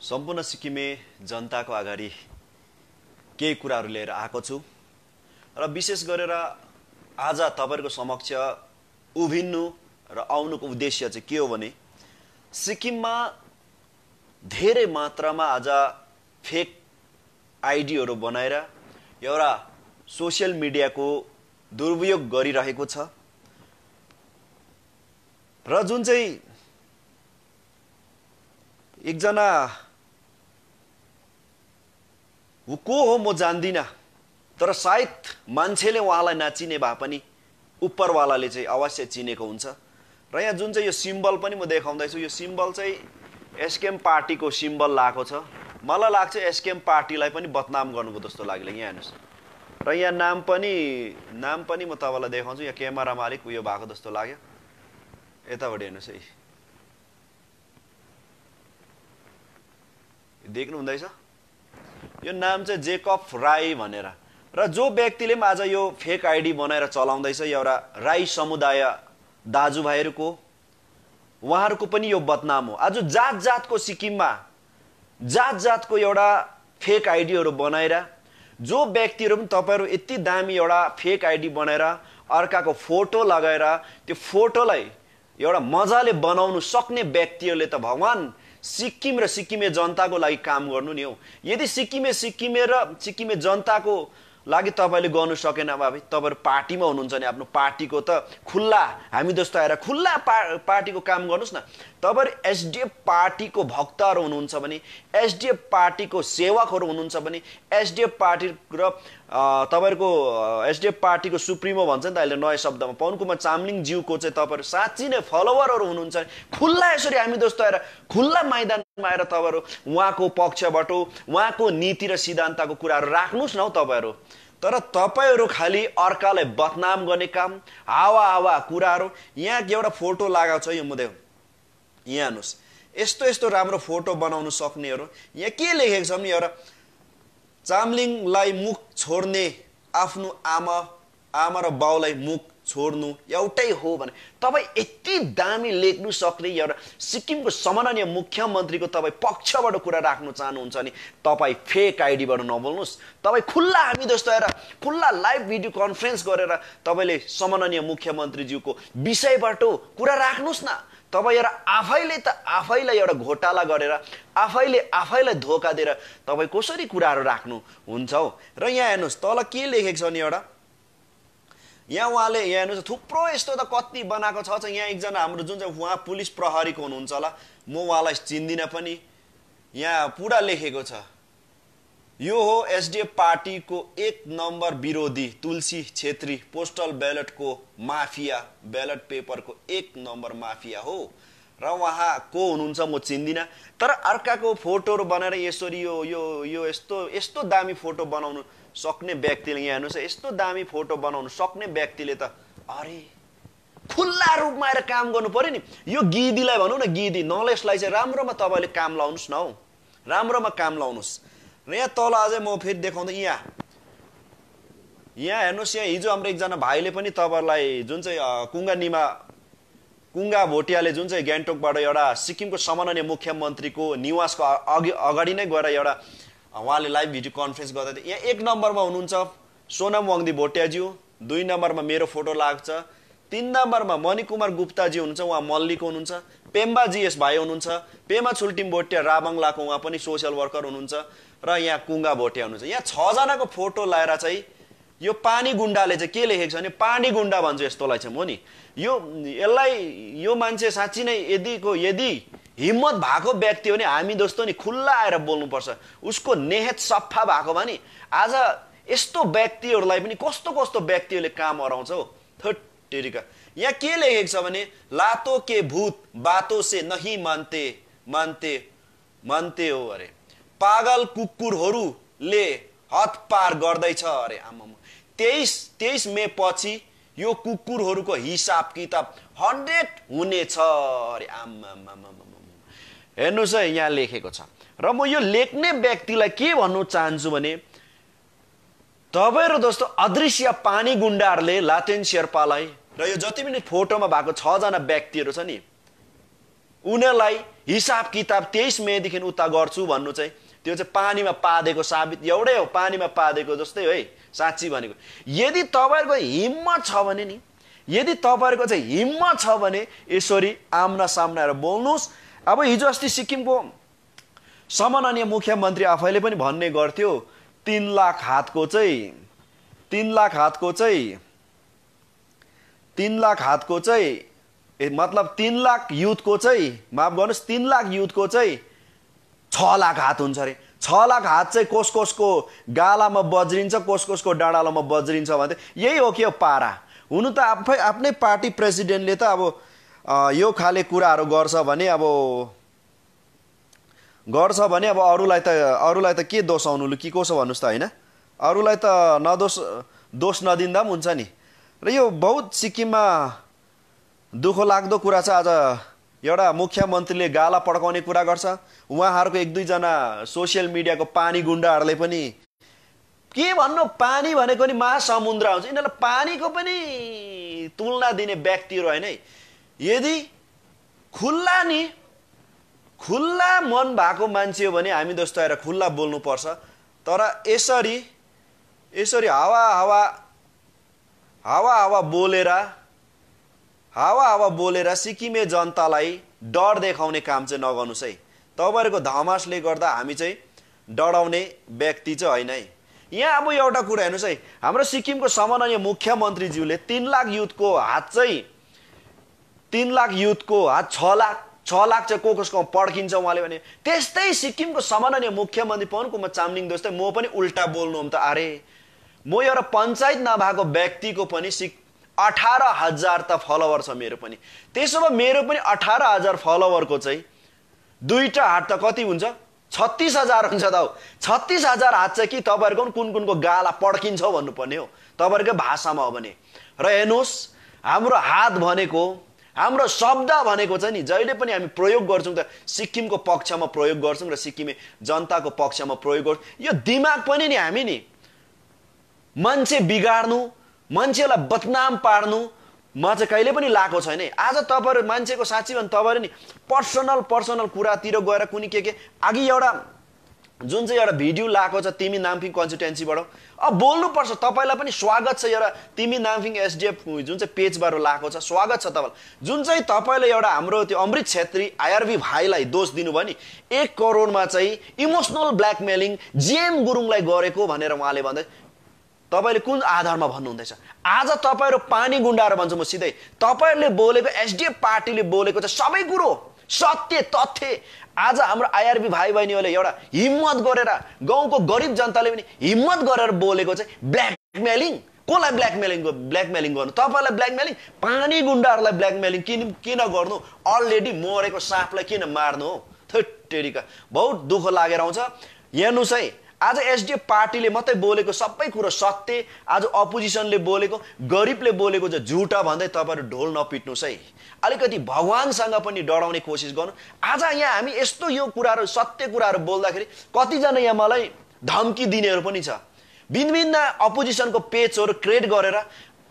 सम्पूर्ण सिक्किमे जनताको अगाडि केही कुराहरू लिएर आएको छु र विशेष गरेर आज तपाईँहरूको समक्ष उभिन्नु र आउनुको उद्देश्य चाहिँ के हो भने सिक्किममा धेरै मात्रामा आज फेक आइडीहरू बनाएर एउटा सोसियल मिडियाको दुरुपयोग गरिरहेको छ। र जुन चाहिँ एकजना ऊ को हो म जान्दिनँ। तर सायद मान्छेले उहाँलाई नचिने भए पनि उपरवालाले चाहिँ अवश्य चिनेको हुन्छ। र यहाँ जुन चाहिँ यो सिम्बल पनि म देखाउँदैछु यो सिम्बल चाहिँ एसकेएम पार्टीको सिम्बल लगाएको छ। मलाई लाग्छ एसकेएम पार्टीलाई पनि बदनाम गर्नुभयो जस्तो लाग्यो यहाँ हेर्नुहोस्। र यहाँ नाम पनि नाम पनि म तपाईँलाई देखाउँछु। यहाँ क्यामेरामा अलिक उयो भएको जस्तो लाग्यो। यताबाट हेर्नुहोस् है। देख्नु हुँदैछ यो नाम चाहिँ जेकब राई भनेर। र जो व्यक्तिले पनि आज यो फेक आइडी बनाएर चलाउँदैछ एउटा राई समुदाय दाजुभाइहरूको उहाँहरूको पनि यो बदनाम हो। आज जात जातको सिक्किममा जात जातको एउटा फेक आइडीहरू बनाएर जो व्यक्तिहरू पनि तपाईँहरू यति दामी एउटा फेक आइडी बनाएर अर्काको फोटो लगाएर त्यो फोटोलाई एउटा मजाले बनाउनु सक्ने व्यक्तिहरूले त भगवान् सिक्किम र सिक्किमे जनताको लागि काम गर्नु नि हौ। यदि सिक्किमे सिक्किमे र सिक्किमे जनताको लागि तपाईँले गर्नु सकेन भए तपाईँहरू पार्टीमा हुनुहुन्छ भने आफ्नो पार्टीको त खुल्ला हामी जस्तो आएर खुल्ला पा पार्टीको काम गर्नुहोस् न। तपाईँहरू एसडिएफ पार्टीको भक्तहरू हुनुहुन्छ भने एसडिएफ पार्टीको सेवकहरू हुनुहुन्छ भने एसडिएफ पार्टी र तपाईँहरूको एसडिएफ पार्टीको सुप्रिमो भन्छ नि त अहिले नयाँ शब्दमा। पवन कुमार चामलिङ ज्यूको चाहिँ तपाईँहरू साँच्ची नै फलोवरहरू हुनुहुन्छ। खुल्ला यसरी हामी जस्तो आएर खुल्ला मैदानमा आएर तपाईँहरू उहाँको पक्षबाट उहाँको नीति र सिद्धान्तको कुराहरू राख्नुहोस् न हौ तपाईँहरू। तर तपाईँहरू खालि अर्कालाई बदनाम गर्ने काम हावा हावा कुराहरू यहाँ एउटा फोटो लगाएको छ यो मुदेव। यहाँ हेर्नुहोस्। यस्तो यस्तो राम्रो फोटो बनाउनु सक्नेहरू यहाँ के लेखेको छ भने एउटा चामलिङलाई मुख छोड्ने आफ्नो आमा आमा र बाउलाई मुख छोड्नु एउटै हो भने तपाईँ यति दामी लेख्नु सक्ने एउटा सिक्किमको सम्माननीय मुख्यमन्त्रीको तपाईँ पक्षबाट कुरा राख्नु चाहनुहुन्छ भने तपाईँ फेक आइडीबाट नबोल्नुहोस्। तपाईँ खुल्ला हामी जस्तो आएर खुल्ला लाइभ भिडियो कन्फरेन्स गरेर तपाईँले सम्माननीय मुख्यमन्त्रीज्यूको विषयबाट कुरा राख्नुहोस् न। तपाईँ एउटा आफैले त आफैलाई एउटा घोटाला गरेर आफैले आफैलाई धोका दिएर तपाईँ कसरी कुराहरू राख्नुहुन्छ हौ? र यहाँ हेर्नुहोस् तल के लेखेको छ नि एउटा? यहाँ उहाँले यहाँ हेर्नुहोस् थुप्रो यस्तो त कति बनाएको छ यहाँ एकजना हाम्रो जुन चाहिँ उहाँ पुलिस प्रहरीको हुनुहुन्छ होला म उहाँलाई चिन्दिनँ पनि। यहाँ पुरा लेखेको छ। यो हो एसडिएफ पार्टीको एक नम्बर विरोधी तुलसी छेत्री पोस्टल ब्यालेटको माफिया ब्यालेट पेपरको एक नम्बर माफिया हो। र उहाँ को हुनुहुन्छ म चिन्दिनँ। तर अर्काको फोटोहरू बनाएर यसरी यो यो यो यस्तो यस्तो दामी फोटो बनाउनु सक्ने व्यक्तिले यहाँ हेर्नुहोस् यस्तो दामी फोटो बनाउनु सक्ने व्यक्तिले त अरे खुल्ला रूपमा आएर काम गर्नु पऱ्यो नि। यो गिदीलाई भनौँ न गिदी नलेजलाई चाहिँ राम्रोमा तपाईँले काम लाउनुहोस् न हौ। राम्रोमा काम लाउनुहोस्। र यहाँ तल अझै म फेरि देखाउँदै यहाँ यहाँ हेर्नुहोस् यहाँ हिजो हाम्रो एकजना भाइले पनि तपाईँहरूलाई जुन चाहिँ कुङ्गा निमा कुङ्गा भोटियाले जुन चाहिँ गान्तोकबाट एउटा सिक्किमको सम्माननीय मुख्यमन्त्रीको निवासको अघि अगाडि नै गएर एउटा उहाँले लाइभ भिडियो कन्फरेन्स गर्दै थियो यहाँ एक नम्बरमा हुनुहुन्छ सोनम वाङ्दी भोटियाज्यू दुई नम्बरमा मेरो फोटो लाग्छ तिन नम्बरमा मणिकुमार गुप्ताजी हुनुहुन्छ उहाँ मल्लीको हुनुहुन्छ पेम्बा जिएस भाइ हुनुहुन्छ पेमा छुल्टिम भोटिया राबाङलाको उहाँ पनि सोसियल वर्कर हुनुहुन्छ र यहाँ कुङ्गा भोटिया हुनुहुन्छ यहाँ छजनाको फोटो लगाएर चाहिँ यो पानी गुन्डाले चाहिँ के लेखेको छ भने पानी गुन्डा भन्छ यस्तोलाई चाहिँ म नि। यो यसलाई यो मान्छे साँच्ची नै यदिको यदि हिम्मत भएको व्यक्ति हो भने हामी जस्तो नि खुल्ला आएर बोल्नुपर्छ। उसको नेहत सफा भएको भने आज यस्तो व्यक्तिहरूलाई पनि कस्तो कस्तो व्यक्तिहरूले काम हराउँछ हौ। थेरिका यहाँ के लेखेको छ भने लातो के भूत बातो से नही मान्ते मान्ते मान्ते हो अरे। पागल कुकुरहरूले हद पार गर्दैछ। अरे आमा तेइस तेइस मे पछि यो कुकुरहरूको हिसाब किताब हन्ड्रेड हुनेछ। अरे आमा हेर्नुहोस् है यहाँ लेखेको छ। र म यो लेख्ने व्यक्तिलाई के भन्नु चाहन्छु भने तपाईँहरू जस्तो अदृश्य पानी गुन्डाहरूले लातेन शेर्पालाई र यो जति पनि फोटोमा भएको छजना व्यक्तिहरू छ नि उनीहरूलाई हिसाब किताब तेइस मेदेखि उता गर्छु भन्नु चाहिँ त्यो चाहिँ पानीमा पादेको साबित एउटै हो पानीमा पादेको जस्तै हो साँच्ची भनेको। यदि तपाईँहरूको हिम्मत छ भने नि यदि तपाईँहरूको चाहिँ हिम्मत छ भने यसरी आम्ना सामना बोल्नुहोस्। अब हिजो अस्ति सिक्किमको सम्माननीय मुख्यमन्त्री आफैले पनि भन्ने गर्थ्यो तिन लाख हातको चाहिँ तिन लाख हातको चाहिँ तिन लाख हातको चाहिँ मतलब तिन लाख युथको चाहिँ माफ गर्नुहोस् तिन लाख युथको चाहिँ छ लाख हात हुन्छ अरे। छ लाख हात चाहिँ कोस कोसको गालामा बज्रिन्छ कोस कोसको डाँडालोमा बज्रिन्छ भने यही हो कि यो पारा। हुनु त आफै आफ्नै पार्टी प्रेसिडेन्टले त अब यो खाले कुराहरू गर्छ भने अब गर्छ भने अब अरूलाई त अरूलाई त के दोष आउनु कि कसो भन्नुहोस् त होइन? अरूलाई त नदोष दोष नदिँदा पनि हुन्छ नि। र यो बहुत सिक्किममा दुःख लाग्दो कुरा छ आज एउटा मुख्यमन्त्रीले गाला पड्काउने कुरा गर्छ। उहाँहरूको एक दुईजना सोसियल मिडियाको पानी गुन्डाहरूले पनि के भन्नु पानी भनेको नि महासमुद्र आउँछ यिनीहरूलाई पानीको पनि तुलना दिने व्यक्तिहरू होइन है। यदि खुल्ला नि खुल्ला मन भएको मान्छे हो भने हामी जस्तो आएर खुल्ला बोल्नुपर्छ। तर यसरी यसरी हावा हावा हावा हावा बोलेर हावा हावा बोलेर सिक्किमे जनतालाई डर देखाउने काम चाहिँ नगर्नुहोस् है। तपाईँहरूको धमासले गर्दा हामी चाहिँ डराउने व्यक्ति चाहिँ होइन है। यहाँ अब एउटा कुरा हेर्नुहोस् है हाम्रो सिक्किमको सम्माननीय मुख्यमन्त्रीज्यूले तिन लाख युथको हात चाहिँ तिन लाख युथको हात छ लाख छ लाख चाहिँ को कसको पड्किन्छ उहाँले भने त्यस्तै सिक्किमको सम्माननीय मुख्यमन्त्री पवन कुमार चामलिङ जस्तै म पनि उल्टा बोल्नु त अरे म एउटा पञ्चायत नभएको व्यक्तिको पनि सिक अठार हजार त फलोवर छ मेरो पनि। त्यसो भए मेरो पनि अठार हजार फलोवरको चाहिँ दुईवटा हाट त कति हुन्छ? छत्तिस हजार हुन्छ त छत्तिस हजार हात चाहिँ कि? तपाईँहरूको कुन कुनको गाला पड्किन्छ भन्नुपर्ने हो। तपाईँहरूकै भाषामा हो भने। र हेर्नुहोस् हाम्रो हात भनेको हाम्रो शब्द भनेको चाहिँ नि जहिले पनि हामी प्रयोग गर्छौँ त सिक्किमको पक्षमा प्रयोग गर्छौँ र सिक्किमे जनताको पक्षमा प्रयोग गर्छौँ। यो दिमाग पनि नि हामी नि मान्छे बिगार्नु मान्छेलाई बदनाम पार्नु म चाहिँ कहिले पनि लाएको छैन आज तपाईँहरू मान्छेको साँच्ची भने तपाईँहरू नि पर्सनल पर्सनल कुरातिर गएर कुनै के के अघि एउटा जुन चाहिँ एउटा भिडियो लाएको छ तिमी नाम्फिङ कन्स्टिट्युन्सीबाट अब बोल्नुपर्छ तपाईँलाई पनि स्वागत छ एउटा तिमी नाम्फिङ एसडिएफ जुन चाहिँ पेजबाट लाएको छ स्वागत छ तपाईँलाई। जुन चाहिँ तपाईँले एउटा हाम्रो त्यो अमृत छेत्री आइआरबी भाइलाई दोष दिनुभयो नि एक करोडमा चाहिँ इमोसनल ब्ल्याकमेलिङ जिएम गुरुङलाई गरेको भनेर उहाँले भन्दै तपाईँले कुन आधारमा भन्नुहुँदैछ? आज तपाईँहरू पानी गुन्डाएर भन्छु म सिधै। तपाईँहरूले बोलेको एसडिएफ पार्टीले बोलेको चाहिँ सबै कुरो सत्य तथ्य। आज हाम्रो आइआरबी भाइ बहिनीहरूले एउटा हिम्मत गरेर गाउँको गरिब जनताले पनि हिम्मत गरेर बोलेको चाहिँ ब्ल्याकमेलिङ कसलाई ब्ल्याकमेलिङ ब्ल्याकमेलिङ गर्नु? तपाईँलाई ब्ल्याकमेलिङ पानी गुन्डाहरूलाई ब्ल्याकमेलिङ किन किन गर्नु? अलरेडी मरेको साँपलाई किन मार्नु हो? थेटेरिका बहुत दुःख लागेर आउँछ। हेर्नुहोस् है आज एसडिएफ पार्टीले मात्रै बोलेको सबै कुरो सत्य आज अपोजिसनले बोलेको गरिबले बोलेको चाहिँ झुटा भन्दै तपाईँहरू ढोल नपिट्नुहोस् है। अलिकति भगवान्सँग पनि डराउने कोसिस गर्नु। आज यहाँ हामी यस्तो यो कुराहरू सत्य कुराहरू बोल्दाखेरि कतिजना यहाँ मलाई धम्की दिनेहरू पनि छ। भिन्न अपोजिसनको पेजहरू क्रिएट गरेर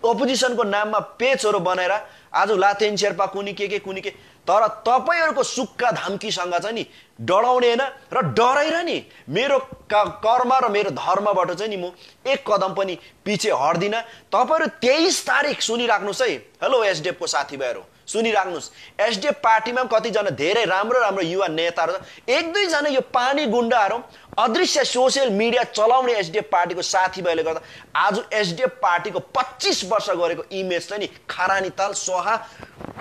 अपोजिसनको नाममा पेजहरू बनाएर आज लाथेन शेर्पा कुनी के के कुनी के तर तपाईँहरूको सुक्खा धम्कीसँग चाहिँ नि डराउने होइन र डराएर नि। मेरो कर्म र मेरो धर्मबाट चाहिँ नि म एक कदम पनि पछि हट्दिनँ। तपाईँहरू तेइस तारिक सुनिराख्नुहोस् है। हेलो एसडिएफको साथीभाइहरू सुनिराख्नुहोस्। एसडिएफ पार्टीमा पनि कतिजना धेरै राम्रो राम्रो युवा नेताहरू छ। एक दुईजना यो पानी गुन्डाहरू अदृश्य सोसियल मिडिया चलाउने एसडिएफ पार्टीको साथीभाइले गर्दा आज एसडिएफ पार्टीको पच्चिस वर्ष गरेको इमेज चाहिँ नि खरानी ताल सोहा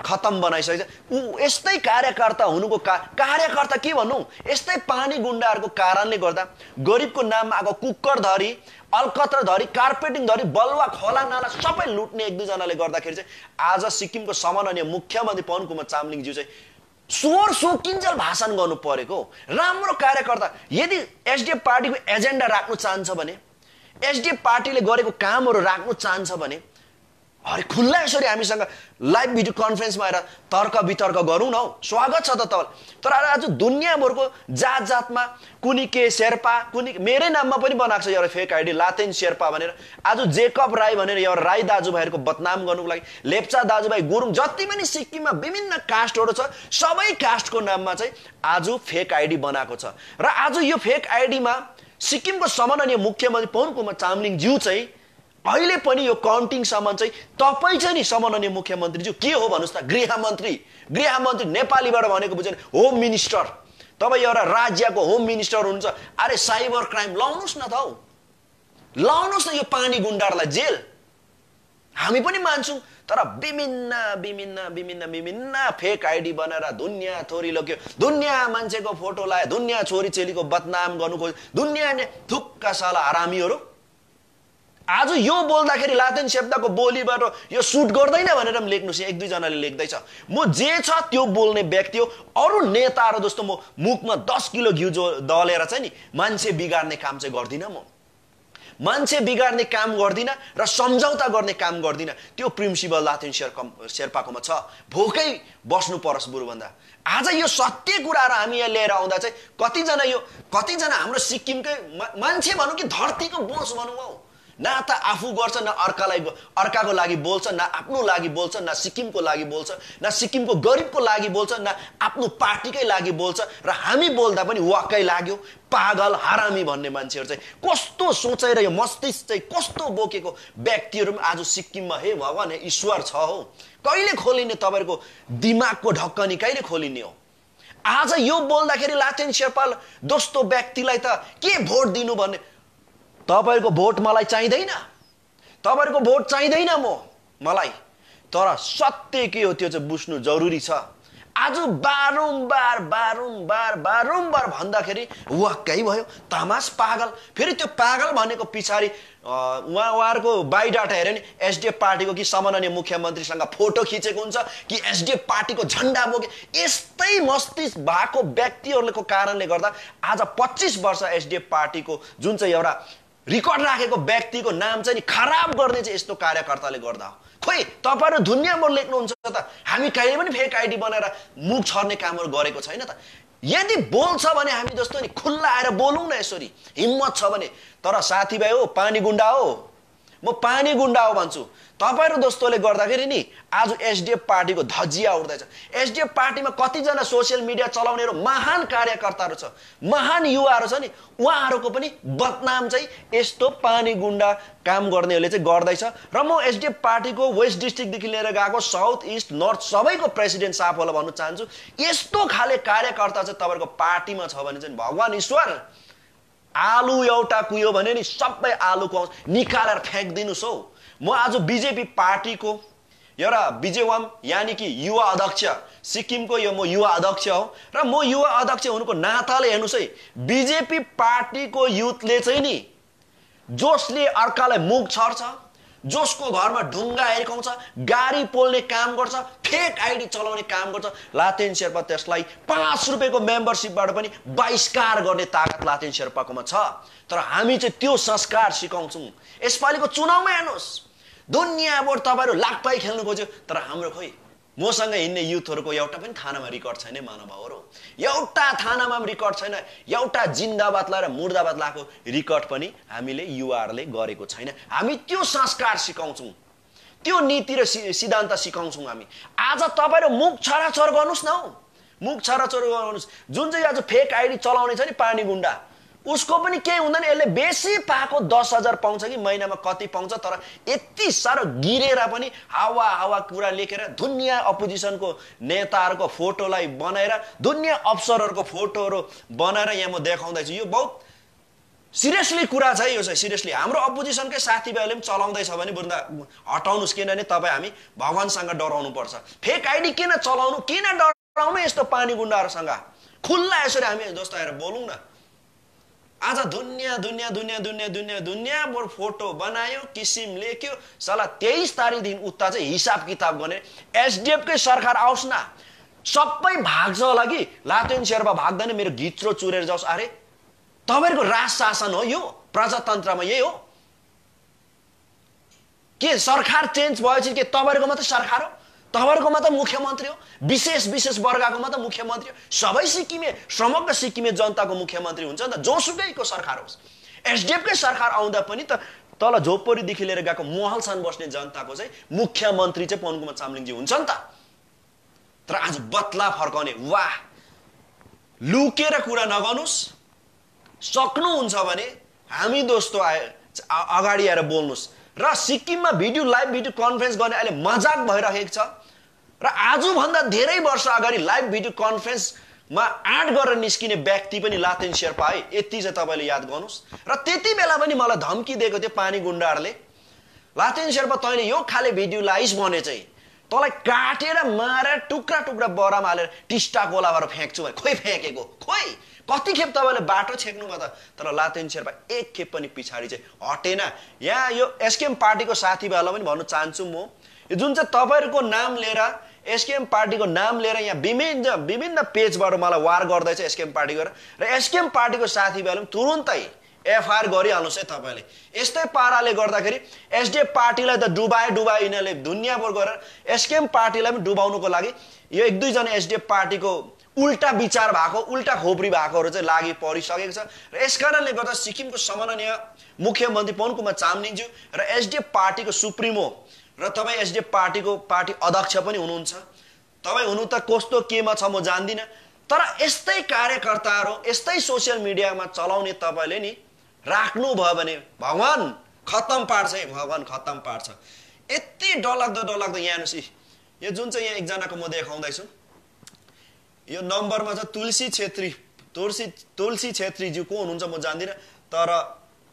खतम बनाइसकेको छ ऊ यस्तै कार्यकर्ता हुनुको का कार्यकर्ता के भन्नु? यस्तै पानी गुन्डाहरूको कारणले गर्दा गरिबको नाममा आएको कुकर धरी अलकत्र धरी कार्पेटिङ धरी बलुवा खोला नाला सबै लुट्ने एक दुईजनाले गर्दाखेरि चाहिँ आज सिक्किमको सम्माननीय मुख्यमन्त्री पवन कुमार चामलिङज्यू चाहिँ स्वर सोकिन्जल भाषण गर्नु परेको राम्रो कार्यकर्ता। यदि एसडिएफ पार्टीको एजेन्डा राख्नु चाहन्छ भने एसडिएफ पार्टीले गरेको कामहरू राख्नु चाहन्छ भने अरे खुल्ला यसरी हामीसँग लाइभ भिडियो कन्फरेन्समा आएर तर्क वितर्क गरौँ न हौ। स्वागत छ त तपाईँलाई। तर आज दुनियाँभरको जात जातमा कुनी के शेर्पा कुनी मेरै नाममा पनि बनाएको छ एउटा फेक आइडी लातेन शेर्पा भनेर। आज जेकब राई भनेर एउटा राई दाजुभाइहरूको बदनाम गर्नुको लागि लेप्चा दाजुभाइ गुरुङ जति पनि सिक्किममा विभिन्न कास्टहरू छ सबै कास्टको नाममा चाहिँ आज फेक आइडी बनाएको छ। र आज यो फेक आइडीमा सिक्किमको सम्माननीय मुख्यमन्त्री पवन कुमार चामलिङ ज्यू चाहिँ अहिले पनि यो काउन्टिङसम्म चाहिँ तपाईँ चाहिँ नि सम्माननीय मुख्यमन्त्रीज्यू के हो भन्नुहोस् त? गृहमन्त्री। गृहमन्त्री नेपालीबाट भनेको बुझ्यो होम मिनिस्टर तपाईँ एउटा राज्यको होम मिनिस्टर हुनुहुन्छ। अरे साइबर क्राइम लाउनुहोस् न त हौ। लाउनुहोस् न यो पानी गुन्डाहरूलाई जेल। हामी पनि मान्छौँ तर विभिन्न विभिन्न विभिन्न विभिन्न फेक आइडी बनाएर दुनियाँ थोरी लग्यो। दुनियाँ मान्छेको फोटो लायो दुनियाँ छोरी चेलीको बदनाम गर्नु खोज्यो। दुनियाँ थुक्का साला हरामीहरू। आज यो बोल्दाखेरि लातेन शब्दको बोलीबाट यो सुट गर्दैन भनेर पनि लेख्नुहोस् एक दुईजनाले लेख्दैछ। म जे छ त्यो बोल्ने व्यक्ति हो। अरू नेताहरू जस्तो म मुखमा दस किलो घिउ जो दलेर चाहिँ नि मान्छे बिगार्ने काम चाहिँ गर्दिनँ म। मान्छे बिगार्ने काम गर्दिनँ र सम्झौता गर्ने काम गर्दिनँ। त्यो प्रिन्सिपल लातेन शेर्पा शेर्पाकोमा छ। भोकै बस्नु परोस् बरुभन्दा। आज यो सत्य कुराहरू हामी यहाँ लिएर आउँदा चाहिँ कतिजना यो कतिजना हाम्रो सिक्किमकै मान्छे भनौँ कि धरतीको बोस भनौँ हौ। न त आफू गर्छ न अर्कालाई अर्काको लागि बोल्छ न आफ्नो लागि बोल्छ न सिक्किमको लागि बोल्छ न सिक्किमको गरिबको लागि बोल्छ न आफ्नो पार्टीकै लागि बोल्छ र हामी बोल्दा पनि वाक्कै लाग्यो। पागल हरामी भन्ने मान्छेहरू चाहिँ कस्तो सोचेर यो मस्तिष्क चाहिँ कस्तो बोकेको व्यक्तिहरू पनि आज सिक्किममा हे भगवान् ईश्वर छ हो। कहिले खोलिने तपाईँहरूको दिमागको ढक्कनी कहिले खोलिने हो? आज यो बोल्दाखेरि लाचेन शेर्पा दोस्तो व्यक्तिलाई त के भोट दिनु भन्ने? तपाईँहरूको भोट मलाई चाहिँदैन। तपाईँहरूको भोट चाहिँदैन म मलाई। तर सत्य के हो त्यो चाहिँ बुझ्नु जरुरी छ। आज बारम्बार बारम्बार बारम्बार भन्दाखेरि वाक्कै भयो तमास पागल। फेरि त्यो पागल भनेको पछाडि उहाँ उहाँहरूको बायोडाटा हेऱ्यो नि एसडिएफ पार्टीको कि सम्माननीय मुख्यमन्त्रीसँग फोटो खिचेको हुन्छ कि एसडिएफ पार्टीको झन्डा बोके। यस्तै मस्तिष्क भएको व्यक्तिहरूको कारणले गर्दा आज पच्चिस वर्ष एसडिएफ पार्टीको जुन चाहिँ एउटा रिकर्ड राखेको व्यक्तिको नाम चाहिँ नि खराब गर्ने चाहिँ यस्तो कार्यकर्ताले गर्दा हो। खोइ तपाईँहरू दुनियाँभर लेख्नुहुन्छ त। हामी कहिले पनि फेक आइडी बनाएर मुख छर्ने कामहरू गरेको छैन त। यदि बोल्छ भने हामी जस्तो नि खुल्ला आएर बोलौँ न यसरी। हिम्मत छ भने। तर साथीभाइ हो पानी गुन्डा हो। म पानी गुन्डा हो भन्छु। तपाईँहरू जस्तोले गर्दाखेरि नि आज एसडिएफ पार्टीको धजिया उठ्दैछ। एसडिएफ पार्टीमा कतिजना सोसियल मिडिया चलाउनेहरू महान कार्यकर्ताहरू छ महान युवाहरू छ नि उहाँहरूको पनि बदनाम चाहिँ यस्तो पानी गुन्डा काम गर्नेहरूले चाहिँ गर्दैछ। र म एसडिएफ पार्टीको वेस्ट डिस्ट्रिक्टदेखि लिएर गएको साउथ इस्ट नर्थ सबैको प्रेसिडेन्ट साहबहरूलाई भन्न चाहन्छु। यस्तो खाले कार्यकर्ता चाहिँ तपाईँहरूको पार्टीमा छ भने चाहिँ भगवान् ईश्वर आलु एउटा कुयो भने नि सबै आलुको निकालेर फ्याँकिदिनुहोस् हौ म आज बिजेपी पार्टीको एउटा विजयवाम यानि कि युवा अध्यक्ष सिक्किमको यो म युवा अध्यक्ष हो। र म युवा अध्यक्ष हुनुको नाताले हेर्नुहोस् है बिजेपी पार्टीको युथले चाहिँ नि जसले अर्कालाई मुख छर्छ। जसको घरमा ढुङ्गा हिर्काउँछ गाडी पोल्ने काम गर्छ फेक आइडी चलाउने काम गर्छ लातेन शेर्पा त्यसलाई पाँच रुपियाँको मेम्बरसिपबाट पनि बहिष्कार गर्ने ताकत लातेन शेर्पाकोमा छ। तर हामी चाहिँ त्यो संस्कार सिकाउँछौँ। यसपालिको चुनावमा हेर्नुहोस्। दुनियाँबाट तपाईँहरू लाखपाई खेल्नु खोज्यो तर हाम्रो खोइ मसँग हिँड्ने युथहरूको एउटा पनि थानामा रेकर्ड छैन महानुभावहरू एउटा थानामा पनि रेकर्ड छैन। एउटा जिन्दाबाद लगाएर मुर्दाबाद लाएको रेकर्ड पनि हामीले युवाहरूले गरेको छैन। हामी त्यो संस्कार सिकाउँछौँ। त्यो नीति र सिद्धान्त सिकाउँछौँ हामी। आज तपाईँहरू मुख छराछर गर्नुहोस् न हौ। मुख छराछर गर्नुहोस्। जुन चाहिँ आज फेक आइडी चलाउने छ नि पानी गुन्डा उसको पनि केही हुँदैन। यसले बेसी पाएको दस हजार पाउँछ कि महिनामा कति पाउँछ तर यति साह्रो गिरेर पनि हावा हावा कुरा लेखेर दुनियाँ अपोजिसनको नेताहरूको फोटोलाई बनाएर दुनियाँ अफसरहरूको फोटोहरू बनाएर यहाँ म देखाउँदैछु। यो बहुत सिरियसली कुरा छ यो चाहिँ सिरियसली। हाम्रो अपोजिसनकै साथीभाइले पनि चलाउँदैछ भने बुझ्दा हटाउनुहोस् किनभने तपाईँ हामी भगवान्सँग डराउनु पर्छ फेक आइडी किन चलाउनु? किन डराउनु यस्तो पानी गुन्डाहरूसँग खुल्ला यसरी हामी जस्तो आएर बोलौँ न। आज दुनियाँ दुनियाँ दुनियाँ दुनियाँ दुनियाँ दुनियाँबाट फोटो बनायो किसिम लेख्यो। सला तेइस तारिकदेखि उता चाहिँ हिसाब किताब गर्ने। एसडिएफकै सरकार आओस् न। सबै भाग्छ होला कि लातेन शेर्पा भाग्दैन मेरो घिच्रो चुरेर जाओस्। अरे तपाईँहरूको राज शासन हो यो प्रजातन्त्रमा यही हो। के सरकार चेन्ज भएपछि के तपाईँहरूको मात्रै सरकार हो? तपाईँहरूको मात्रै मुख्यमन्त्री हो विशेष विशेष वर्गको मात्रै मुख्यमन्त्री हो। सबै सिक्किमे समग्र सिक्किमे जनताको मुख्यमन्त्री हुन्छ नि त जोसुकैको सरकार होस्। एसडिएफकै सरकार आउँदा पनि त तल झोपडीदेखि लिएर गएको महलसम्म बस्ने जनताको चाहिँ मुख्यमन्त्री चाहिँ पवन चामलिङजी हुन्छ नि त। तर आज बत्ला फर्काउने वाह! लुकेर कुरा नगर्नुहोस्। सक्नुहुन्छ भने हामी दोस्तो आए अगाडि आएर बोल्नुहोस्। र सिक्किममा भिडियो लाइभ भिडियो कन्फरेन्स गर्ने अहिले मजाक भइरहेको छ। र आजभन्दा धेरै वर्ष अगाडि लाइभ भिडियो कन्फरेन्समा आँट गरेर निस्किने व्यक्ति पनि लातेन शेर्पा है यति चाहिँ तपाईँले याद गर्नुहोस्। र त्यति बेला पनि मलाई धम्की दिएको थियो पानी गुन्डाहरूले लातेन शेर्पा तैँले यो खाले भिडियो लाइस भने चाहिँ तँलाई काटेर मारेर टुक्रा टुक्रा बरामा हालेर टिस्टा कोलाबाट फ्याँक्छु भने खोइ फ्याँकेको? खोइ! कति खेप तपाईँले बाटो छेक्नुभयो त? तर लातेन शेर्पा एक खेप पनि पछाडि चाहिँ हटेन। यहाँ यो एसकेएम पार्टीको साथीभाइलाई पनि भन्न चाहन्छु म। यो जुन चाहिँ तपाईँहरूको नाम लिएर एसकेएम पार्टीको नाम लिएर यहाँ विभिन्न विभिन्न पेजबाट मलाई वार गर्दैछ एसकेएम पार्टीको र एसकेएम पार्टीको साथीभाइले पनि तुरुन्तै एफआइआर गरिहाल्नुहोस् है तपाईँले। यस्तै पाराले गर्दाखेरि एसडिएफ पार्टीलाई त डुबाए डुबाए यिनीहरूले दुनियाँभर गरेर एसकेएम पार्टीलाई पनि डुबाउनुको लागि यो एक दुईजना एसडिएफ पार्टीको उल्टा विचार भएको उल्टा खोपरी भएकोहरू चाहिँ लागि परिसकेको छ। र यस कारणले गर्दा सिक्किमको सम्माननीय मुख्यमन्त्री पवन कुमार चामलिङज्यू र एसडिएफ पार्टीको सुप्रिमो र तपाईँ एसडिएफ पार्टीको पार्टी अध्यक्ष पनि हुनुहुन्छ। तपाईँ हुनु त कस्तो केमा छ म जान्दिनँ। तर यस्तै कार्यकर्ताहरू यस्तै सोसियल मिडियामा चलाउने तपाईँले नि राख्नुभयो भने भगवान् खत्तम पार्छ है भगवान् खत्तम पार्छ। यति डरलाग्दो डरलाग्दो यहाँ हेर्नुहोस् यो जुन चाहिँ यहाँ एकजनाको म देखाउँदैछु। यो नम्बरमा छ तुलसी छेत्री। तुलसी तुलसी छेत्रीज्यू को हुनुहुन्छ म जान्दिनँ। तर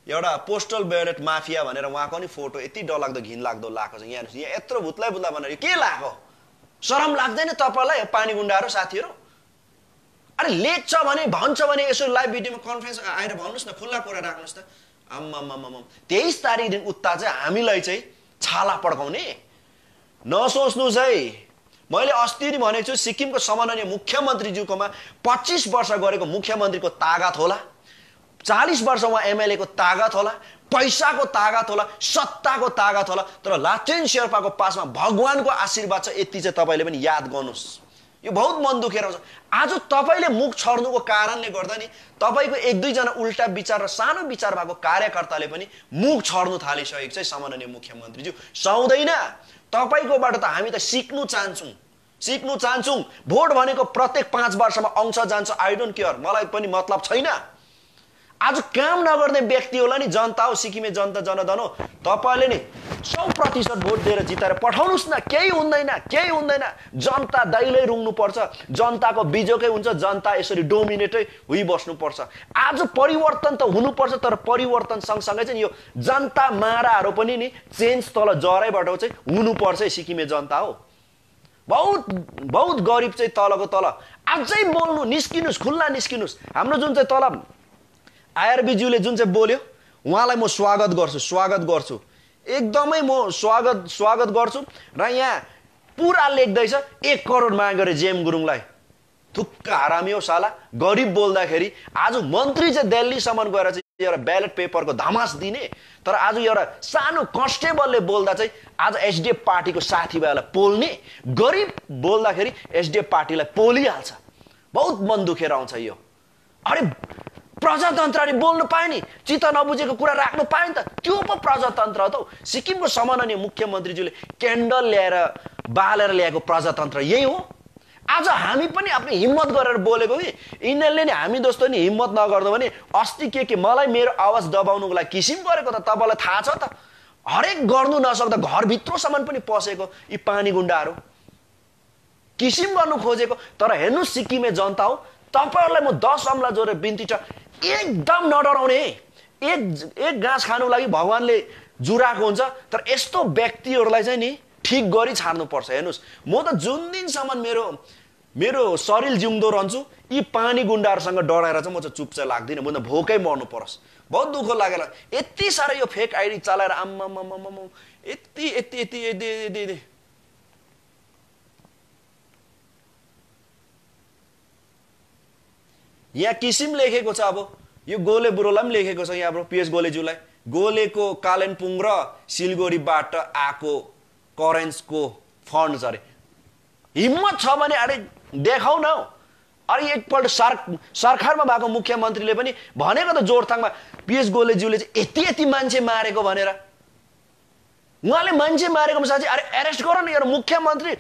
एउटा पोस्टल ब्यालेट माफिया भनेर उहाँको नि फोटो यति डरलाग्दो घिन लाग्दो छ। यहाँ यहाँ यत्रो भुत्लै भुत्ला भनेर के लगाएको सरम लाग्दैन तपाईँलाई पानी गुन्डाहरू साथीहरू? अरे लेख्छ भने भन्छ भने यसो लाइभ भिडियोमा कन्फरेन्स आएर भन्नुहोस् न खुल्ला कुरा राख्नुहोस् त। आम्मामाम तेइस तारिकदेखि उता चाहिँ हामीलाई चाहिँ छाला पड्काउने। नसोच्नुहोस् है। मैले अस्ति नै भनेको छु सिक्किमको सम्माननीय मुख्यमन्त्रीज्यूकोमा पच्चिस वर्ष गरेको मुख्यमन्त्रीको तागत होला चालिस वर्ष उहाँ एमएलएको तागत होला पैसाको तागत होला सत्ताको तागत होला तर लाचेन शेर्पाको पासमा भगवान्को आशीर्वाद छ यति चाहिँ तपाईँले पनि याद गर्नुहोस्। यो बहुत मन दुखेर आउँछ आज तपाईँले मुख छर्नुको कारणले गर्दा नि तपाईँको एक दुईजना उल्टा विचार र सानो विचार भएको कार्यकर्ताले पनि मुख छर्नु थालिसकेको छ सामान्य मुख्यमन्त्रीज्यू। सुहाउँदैन तपाईँकोबाट त हामी त सिक्नु चाहन्छौँ। सिक्नु चाहन्छौँ। भोट भनेको प्रत्येक पाँच वर्षमा आउँछ जान्छ आई डोन्ट केयर। मलाई पनि मतलब छैन। आज काम नगर्ने व्यक्ति होला नि जनता हो सिक्किमे जनता जनधन हो। तपाईँले नि सौ प्रतिशत भोट दिएर जिताएर पठाउनुहोस् न। केही हुँदैन केही हुँदैन। जनता दैलै रुङ्नुपर्छ। जनताको बिजोकै हुन्छ। जनता यसरी डोमिनेटै हुइबस्नुपर्छ। आज परिवर्तन त हुनुपर्छ तर परिवर्तन सँगसँगै चाहिँ यो जनता माराहरू पनि नि चेन्ज तल जरैबाट चाहिँ हुनुपर्छ है सिक्किमे जनता हो। बहुत बहुत गरिब चाहिँ तलको तल। अझै बोल्नु निस्किनुहोस् खुल्ला निस्किनुहोस्। हाम्रो जुन चाहिँ तल आइआरबीज्यूले जुन चाहिँ बोल्यो उहाँलाई म स्वागत गर्छु स्वागत गर्छु। एकदमै म स्वागत स्वागत गर्छु। र यहाँ पुरा लेख्दैछ एक करोड माग गरे जेएम गुरुङलाई। थुक्का हरामी हो साला। गरिब बोल्दाखेरि आज मन्त्री चाहिँ दिल्लीसम्म गएर चाहिँ एउटा ब्यालेट पेपरको धमास दिने तर आज एउटा सानो कन्स्टेबलले बोल्दा चाहिँ आज एसडिएफ पार्टीको साथीभाइलाई पोल्ने गरिब बोल्दाखेरि एसडिएफ पार्टीलाई पोलिहाल्छ। बहुत मन दुखेर आउँछ यो। अरे प्रजातन्त्रले बोल्नु पायो नि चित्त नबुझेको कुरा राख्नु पायो नि त त्यो पो प्रजातन्त्र हो त सिक्किमको सम्माननीय मुख्यमन्त्रीज्यूले क्यान्डल ल्याएर बालेर ल्याएको प्रजातन्त्र यही हो। आज हामी पनि आफ्नो हिम्मत गरेर बोलेको कि यिनीहरूले नि हामी जस्तो नि हिम्मत नगर्दो भने अस्ति के के मलाई मेरो आवाज दबाउनुको लागि किसिम गरेको त तपाईँलाई थाहा छ त। हरेक गर्नु नसक्दा घरभित्रसम्म पनि पसेको यी पानी गुन्डाहरू किसिम गर्नु खोजेको। तर हेर्नु सिक्किमे जनता हो तपाईँहरूलाई म दस अम्ला जोडेर बिन्ती छ। एकदम नडराउने एक एक घाँस खानुको लागि भगवान्ले जुराएको हुन्छ। तर यस्तो व्यक्तिहरूलाई चाहिँ नि ठिक गरी छाड्नुपर्छ हेर्नुहोस् म त जुन दिनसम्म मेरो मेरो शरीर जिउँदो रहन्छु यी पानी गुन्डाहरूसँग डराएर चाहिँ म चाहिँ चुप चाहिँ लाग्दिनँ म त भोकै मर्नु परोस्। बहुत दुःख लागेर यति साह्रो यो फेक आइडी चलाएर आम्मा यति यति यति यति यति यति। यहाँ किसिम लेखेको छ अब यो गोले बुढोलाई पनि लेखेको छ यहाँ अब पिएस गोलेज्यूलाई। गोलेको कालिम्पोङ र सिलगढीबाट आएको करेन्सको फन्ड अरे। हिम्मत छ भने अरे देखाउ न अरे एकपल्ट सर सरकारमा भएको मुख्यमन्त्रीले पनि भनेको त जोरथाङमा पिएस गोलेज्यूले चाहिँ यति यति मान्छे मारेको भनेर। उहाँले मान्छे मारेको साथी अरे एरेस्ट गर न एउटा मुख्यमन्त्री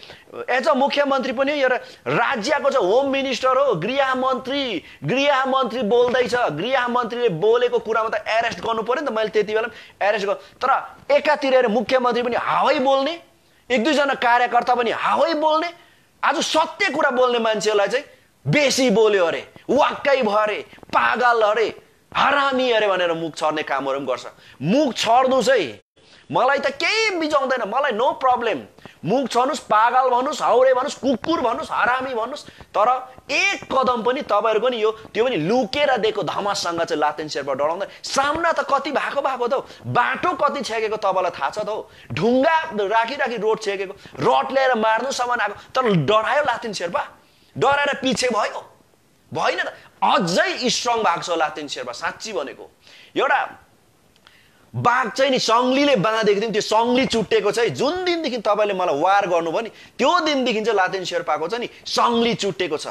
एज अ मुख्यमन्त्री पनि एउटा राज्यको चाहिँ होम मिनिस्टर हो गृह मन्त्री गृह मन्त्री बोल्दैछ। गृह मन्त्रीले बोलेको कुरामा त एरेस्ट गर्नु पऱ्यो नि त मैले त्यति बेला एरेस्ट गर। तर एकातिर मुख्यमन्त्री पनि हावै बोल्ने एक दुईजना कार्यकर्ता पनि हावै बोल्ने आज सत्य कुरा बोल्ने मान्छेलाई चाहिँ बेसी बोल्यो अरे वाक्कै भयो अरे पागल अरे हरामी अरे भनेर मुख छर्ने कामहरू पनि गर्छ। मुख छर्नु चाहिँ मलाई त केही बिजाउँदैन मलाई नो प्रब्लम मुख छर्नुहोस् पागल भन्नुहोस् हाउरे भन्नुहोस् कुकुर भन्नुहोस् हरामी भन्नुहोस् तर एक कदम पनि तपाईँहरूको नि यो त्यो पनि लुकेर दिएको धमाससँग चाहिँ लातेन शेर्पा डराउँदैन सामना त कति भएको भएको त बाटो कति छेकेको तपाईँलाई थाहा छ त हौ। ढुङ्गा राखी राखी रोड छेकेको रड ल्याएर मार्नुसम्म आएको तर डरायो लातेन शेर्पा डराएर पछि भयो। भएन त। अझै स्ट्रङ भएको छ लातेन शेर्पा साँच्ची भनेको। एउटा बाघ चाहिँ नि सङ्लीले बाँधेको थियो त्यो सङ्ली चुट्टेको चाहिँ जुन दिनदेखि तपाईँले मलाई वार गर्नुभयो नि त्यो दिनदेखि चाहिँ लातेन शेर्पाको चाहिँ नि सङ्ली चुट्टेको छ।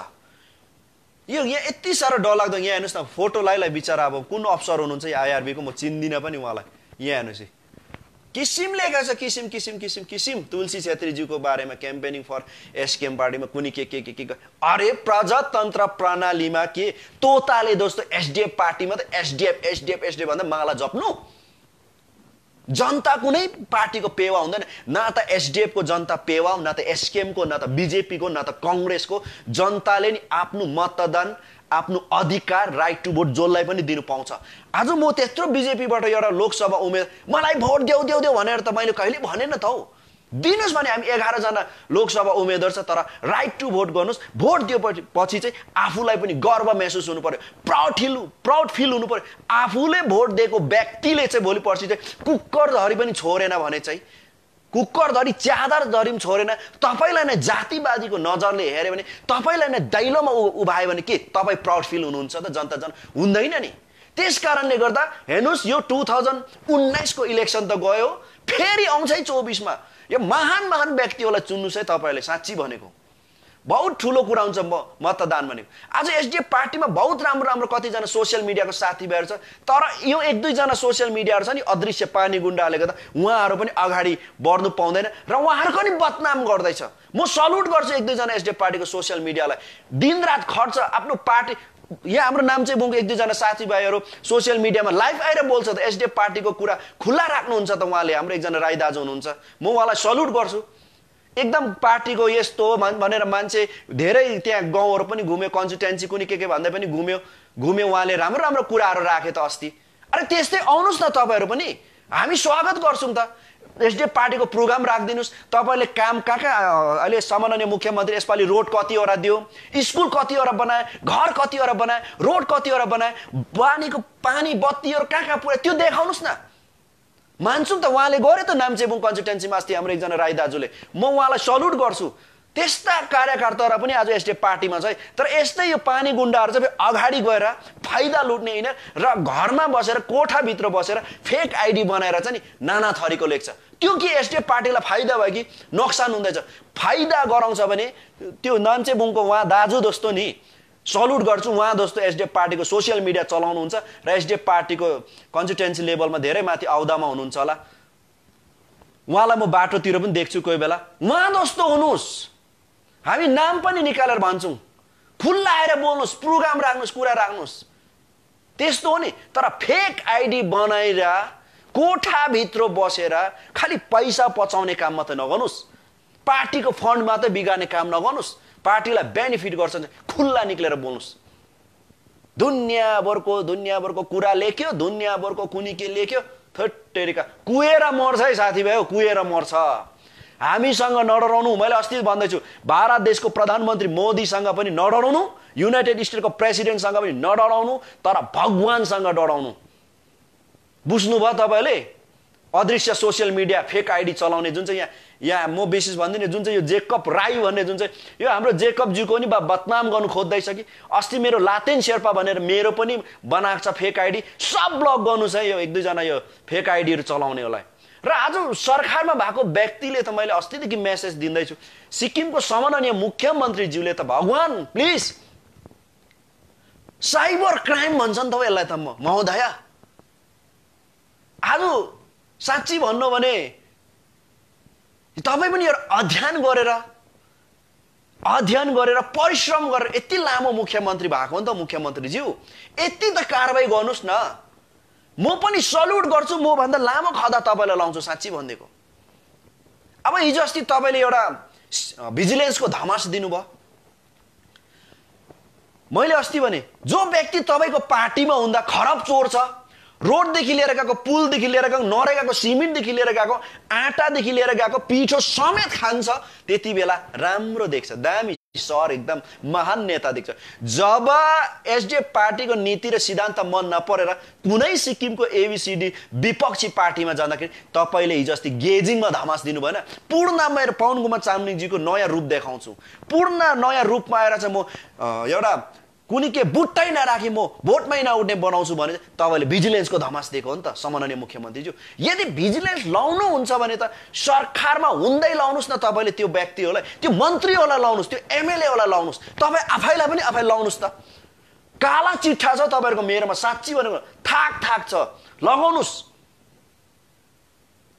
यो यहाँ यति साह्रो डरलाग्दो यहाँ हेर्नुहोस् न फोटो लाइलाई बिचरा अब कुन अफसर हुनुहुन्छ आइआरबीको म चिन्दिनँ पनि उहाँलाई। यहाँ हेर्नुहोस् किसिम लेखेको छ किसिम किसिम किसिम किसिम। तुलसी छेत्रीज्यूको बारेमा क्याम्पेनिङ फर एसकेएम पार्टीमा कुनै के के के के अरे प्रजातन्त्र प्रणालीमा के तोताले जस्तो एसडिएफ पार्टीमा त एसडिएफ एसडिएफ एसडिएफ भन्दा माला जप्नु? जनता कुनै पार्टीको पेवा हुँदैन। न त एसडिएफको जनता पेवा न त एसकेएमको न त बिजेपीको न त कङ्ग्रेसको। जनताले नि आफ्नो मतदान आफ्नो अधिकार राइट टु भोट जसलाई पनि दिनु पाउँछ। आज म त्यत्रो बिजेपीबाट एउटा लोकसभा उमेर मलाई भोट देऊ देऊ देऊ भनेर त मैले कहिले भनेन त हौ। दिनुहोस् भने हामी एघारजना लोकसभा उम्मेद्वार छ तर राइट टु भोट गर्नुहोस्। भोट दियो पछि चाहिँ आफूलाई पनि गर्व महसुस हुनु पर्यो। प्राउड फिल प्राउड फिल हुनु पर्यो। आफूले भोट दिएको व्यक्तिले चाहिँ भोलि पर्सि चाहिँ कुकर धरी पनि छोडेन भने चाहिँ कुकर धरी च्यादर धरी पनि छोडेन। तपाईँलाई नै जातिवादीको नजरले हेऱ्यो भने तपाईँलाई नै दैलोमा उभायो भने के? तपाईँ प्राउड फिल हुनुहुन्छ त जनता जन हुँदैन नि। त्यस कारणले गर्दा हेर्नुहोस् यो टु थाउजन्ड उन्नाइसको इलेक्सन त गयो। फेरि आउँछ है चौबिसमा। यो महान महान व्यक्तिहरूलाई चुन्नुहोस् है तपाईँहरूले साँच्ची भनेको बहुत ठुलो कुरा हुन्छ म मतदान भनेको। आज एसडिएफ पार्टीमा बहुत राम्रो राम्रो कतिजना सोसियल मिडियाको साथीभाइहरू छ तर यो एक दुईजना सोसियल मिडियाहरू छ नि अदृश्य पानी गुन्डाहरूले गर्दा उहाँहरू पनि अगाडि बढ्नु पाउँदैन र उहाँहरूको पनि बदनाम गर्दैछ। म सल्युट गर्छु एक दुईजना एसडिएफ पार्टीको सोसियल मिडियालाई। दिनरात खर्च आफ्नो पार्टी यहाँ हाम्रो नाम चाहिँ बुङको एक दुईजना साथीभाइहरू सोसियल मिडियामा लाइभ आएर बोल्छ त एसडिएफ पार्टीको कुरा खुल्ला राख्नुहुन्छ त उहाँले हाम्रो एकजना राई दाजु हुनुहुन्छ। म उहाँलाई सल्युट गर्छु। एकदम पार्टीको यस्तो हो भनेर मान्छे धेरै त्यहाँ गाउँहरू पनि घुम्यो कन्सिस्टेन्सी कुनै के के भन्दै पनि घुम्यो। घुम्यो उहाँले राम्रो राम्रो कुराहरू राखे त अस्ति। अरे त्यस्तै आउनुहोस् न तपाईँहरू पनि। हामी स्वागत गर्छौँ त। एसडिएफ पार्टीको प्रोग्राम राखिदिनुहोस्। तपाईँले काम कहाँ कहाँ अहिले सामान्य मुख्यमन्त्री यसपालि रोड कतिवटा दियो? स्कुल कतिवटा बनाए घर कतिवटा बनाए रोड कतिवटा बनाए पानीको पानी बत्तीहरू कहाँ कहाँ पुऱ्यायो त्यो देखाउनुहोस् न। मान्छौँ त उहाँले गऱ्यो त नाम्चेबुङ कन्स्टिट्युन्सीमा अस्ति हाम्रो एकजना राई दाजुले। म उहाँलाई सल्युट गर्छु। त्यस्ता कार्यकर्ताहरू पनि आज एसडिएफ पार्टीमा छ तर यस्तै यो पानी गुन्डाहरू चाहिँ अगाडि गएर फाइदा लुट्ने होइन र घरमा बसेर कोठाभित्र बसेर फेक आइडी बनाएर चाहिँ नि नाना थरीको लेख्छ। त्यो के एसडिएफ पार्टीलाई फाइदा भयो कि नोक्सान हुँदैछ। फाइदा गराउँछ भने त्यो नाम्चेबुङको उहाँ दाजु जस्तो नि सल्युट गर्छु उहाँ जस्तो एसडिएफ पार्टीको सोसियल मिडिया चलाउनुहुन्छ र एसडिएफ पार्टीको कन्स्टिट्युन्सी लेभलमा धेरै माथि औदामा हुनुहुन्छ होला। उहाँलाई म बाटोतिर पनि देख्छु कोही बेला। उहाँ जस्तो हुनुहोस्। हामी नाम पनि निकालेर भन्छौँ। खुल्ला आएर बोल्नुहोस् प्रोग्राम राख्नुहोस् कुरा राख्नुहोस्। त्यस्तो हो नि। तर फेक आइडी बनाएर कोठाभित्र बसेर खालि पैसा पचाउने काम मात्रै नगर्नुहोस्। पार्टीको फन्ड मात्रै बिगार्ने काम नगर्नुहोस्। पार्टीलाई बेनिफिट गर्छ खुल्ला निक्लेर बोल्नुहोस्। दुनियाँभरको दुनियाँभरको कुरा लेख्यो दुनियाँभरको कुनी के लेख्यो थोटेरिका कुहेर मर्छ है साथीभाइ हो कुहेर मर्छ। हामीसँग नडराउनु मैले अस्ति भन्दैछु भारत देशको प्रधानमन्त्री मोदीसँग पनि नडराउनु युनाइटेड स्टेटको प्रेसिडेन्टसँग पनि नडराउनु तर भगवान्सँग डराउनु। बुझ्नुभयो तपाईँले? अदृश्य सोसियल मिडिया फेक आइडी चलाउने जुन चाहिँ यहाँ यहाँ म विशेष भनिदिने जुन चाहिँ यो जेकब राई भन्ने जुन चाहिँ यो हाम्रो जेकबज्यूको नि बदनाम गर्नु खोज्दैछ कि? अस्ति मेरो लातेन शेर्पा भनेर मेरो पनि बनाएको छ फेक आइडी सब ब्लक गर्नु छ यो एक दुईजना यो फेक आइडीहरू चलाउनेहरूलाई र आज सरकारमा भएको व्यक्तिले त मैले अस्तिदेखि मेसेज दिँदैछु। सिक्किमको सम्माननीय मुख्यमन्त्रीज्यूले त भगवान् प्लिज साइबर क्राइम भन्छ नि त यसलाई त म महोदय। आज साँच्ची भन्नु भने तपाईँ पनि एउटा अध्ययन गरेर अध्ययन गरेर परिश्रम गरेर यति लामो मुख्यमन्त्री भएको नि त मुख्यमन्त्रीज्यू। यति त कारवाही गर्नुहोस् न। म पनि सल्युट गर्छु म भन्दा लामो खदा तपाईँलाई लाउँछु साँच्ची भनिदिएको। अब हिजो अस्ति तपाईँले एउटा भिजिलेन्सको धमास दिनुभयो। मैले अस्ति भने जो व्यक्ति तपाईँको पार्टीमा हुँदा खराब चोर छ रोडदेखि लिएर गएको पुलदेखि लिएर गएको नरेगाको सिमेन्टदेखि लिएर गएको आँटादेखि लिएर गएको पिठो समेत खान्छ त्यति बेला राम्रो देख्छ दामी सर एकदम महान नेता देख्छ। जब एसडिएफ पार्टीको नीति र सिद्धान्त मन नपरेर कुनै सिक्किमको एबिसिडी विपक्षी पार्टीमा जाँदाखेरि तपाईँले हिजो अस्ति गेजिङमा धमास दिनु भएन पूर्ण मेरो पवन कुमार चामलिङजीको नयाँ रूप देखाउँछु। पूर्ण नयाँ रूपमा आएर चाहिँ म एउटा कुनै के बुट्टै नराखी म भोटमै नउठ्ने बनाउँछु भने तपाईँले भिजिलेन्सको धमास दिएको हो नि त सम्माननीय मुख्यमन्त्रीज्यू। यदि भिजिलेन्स लाउनुहुन्छ भने त सरकारमा हुँदै लाउनुहोस् न तपाईँले त्यो व्यक्तिहरूलाई त्यो मन्त्रीहरूलाई लाउनुहोस् त्यो एमएलएहरूलाई लाउनुहोस्। तपाईँ आफैलाई पनि आफै लाउनुहोस् त। काला चिठा छ तपाईँहरूको मेरोमा साँच्ची भनेको थाक थाक छ। लगाउनुहोस्।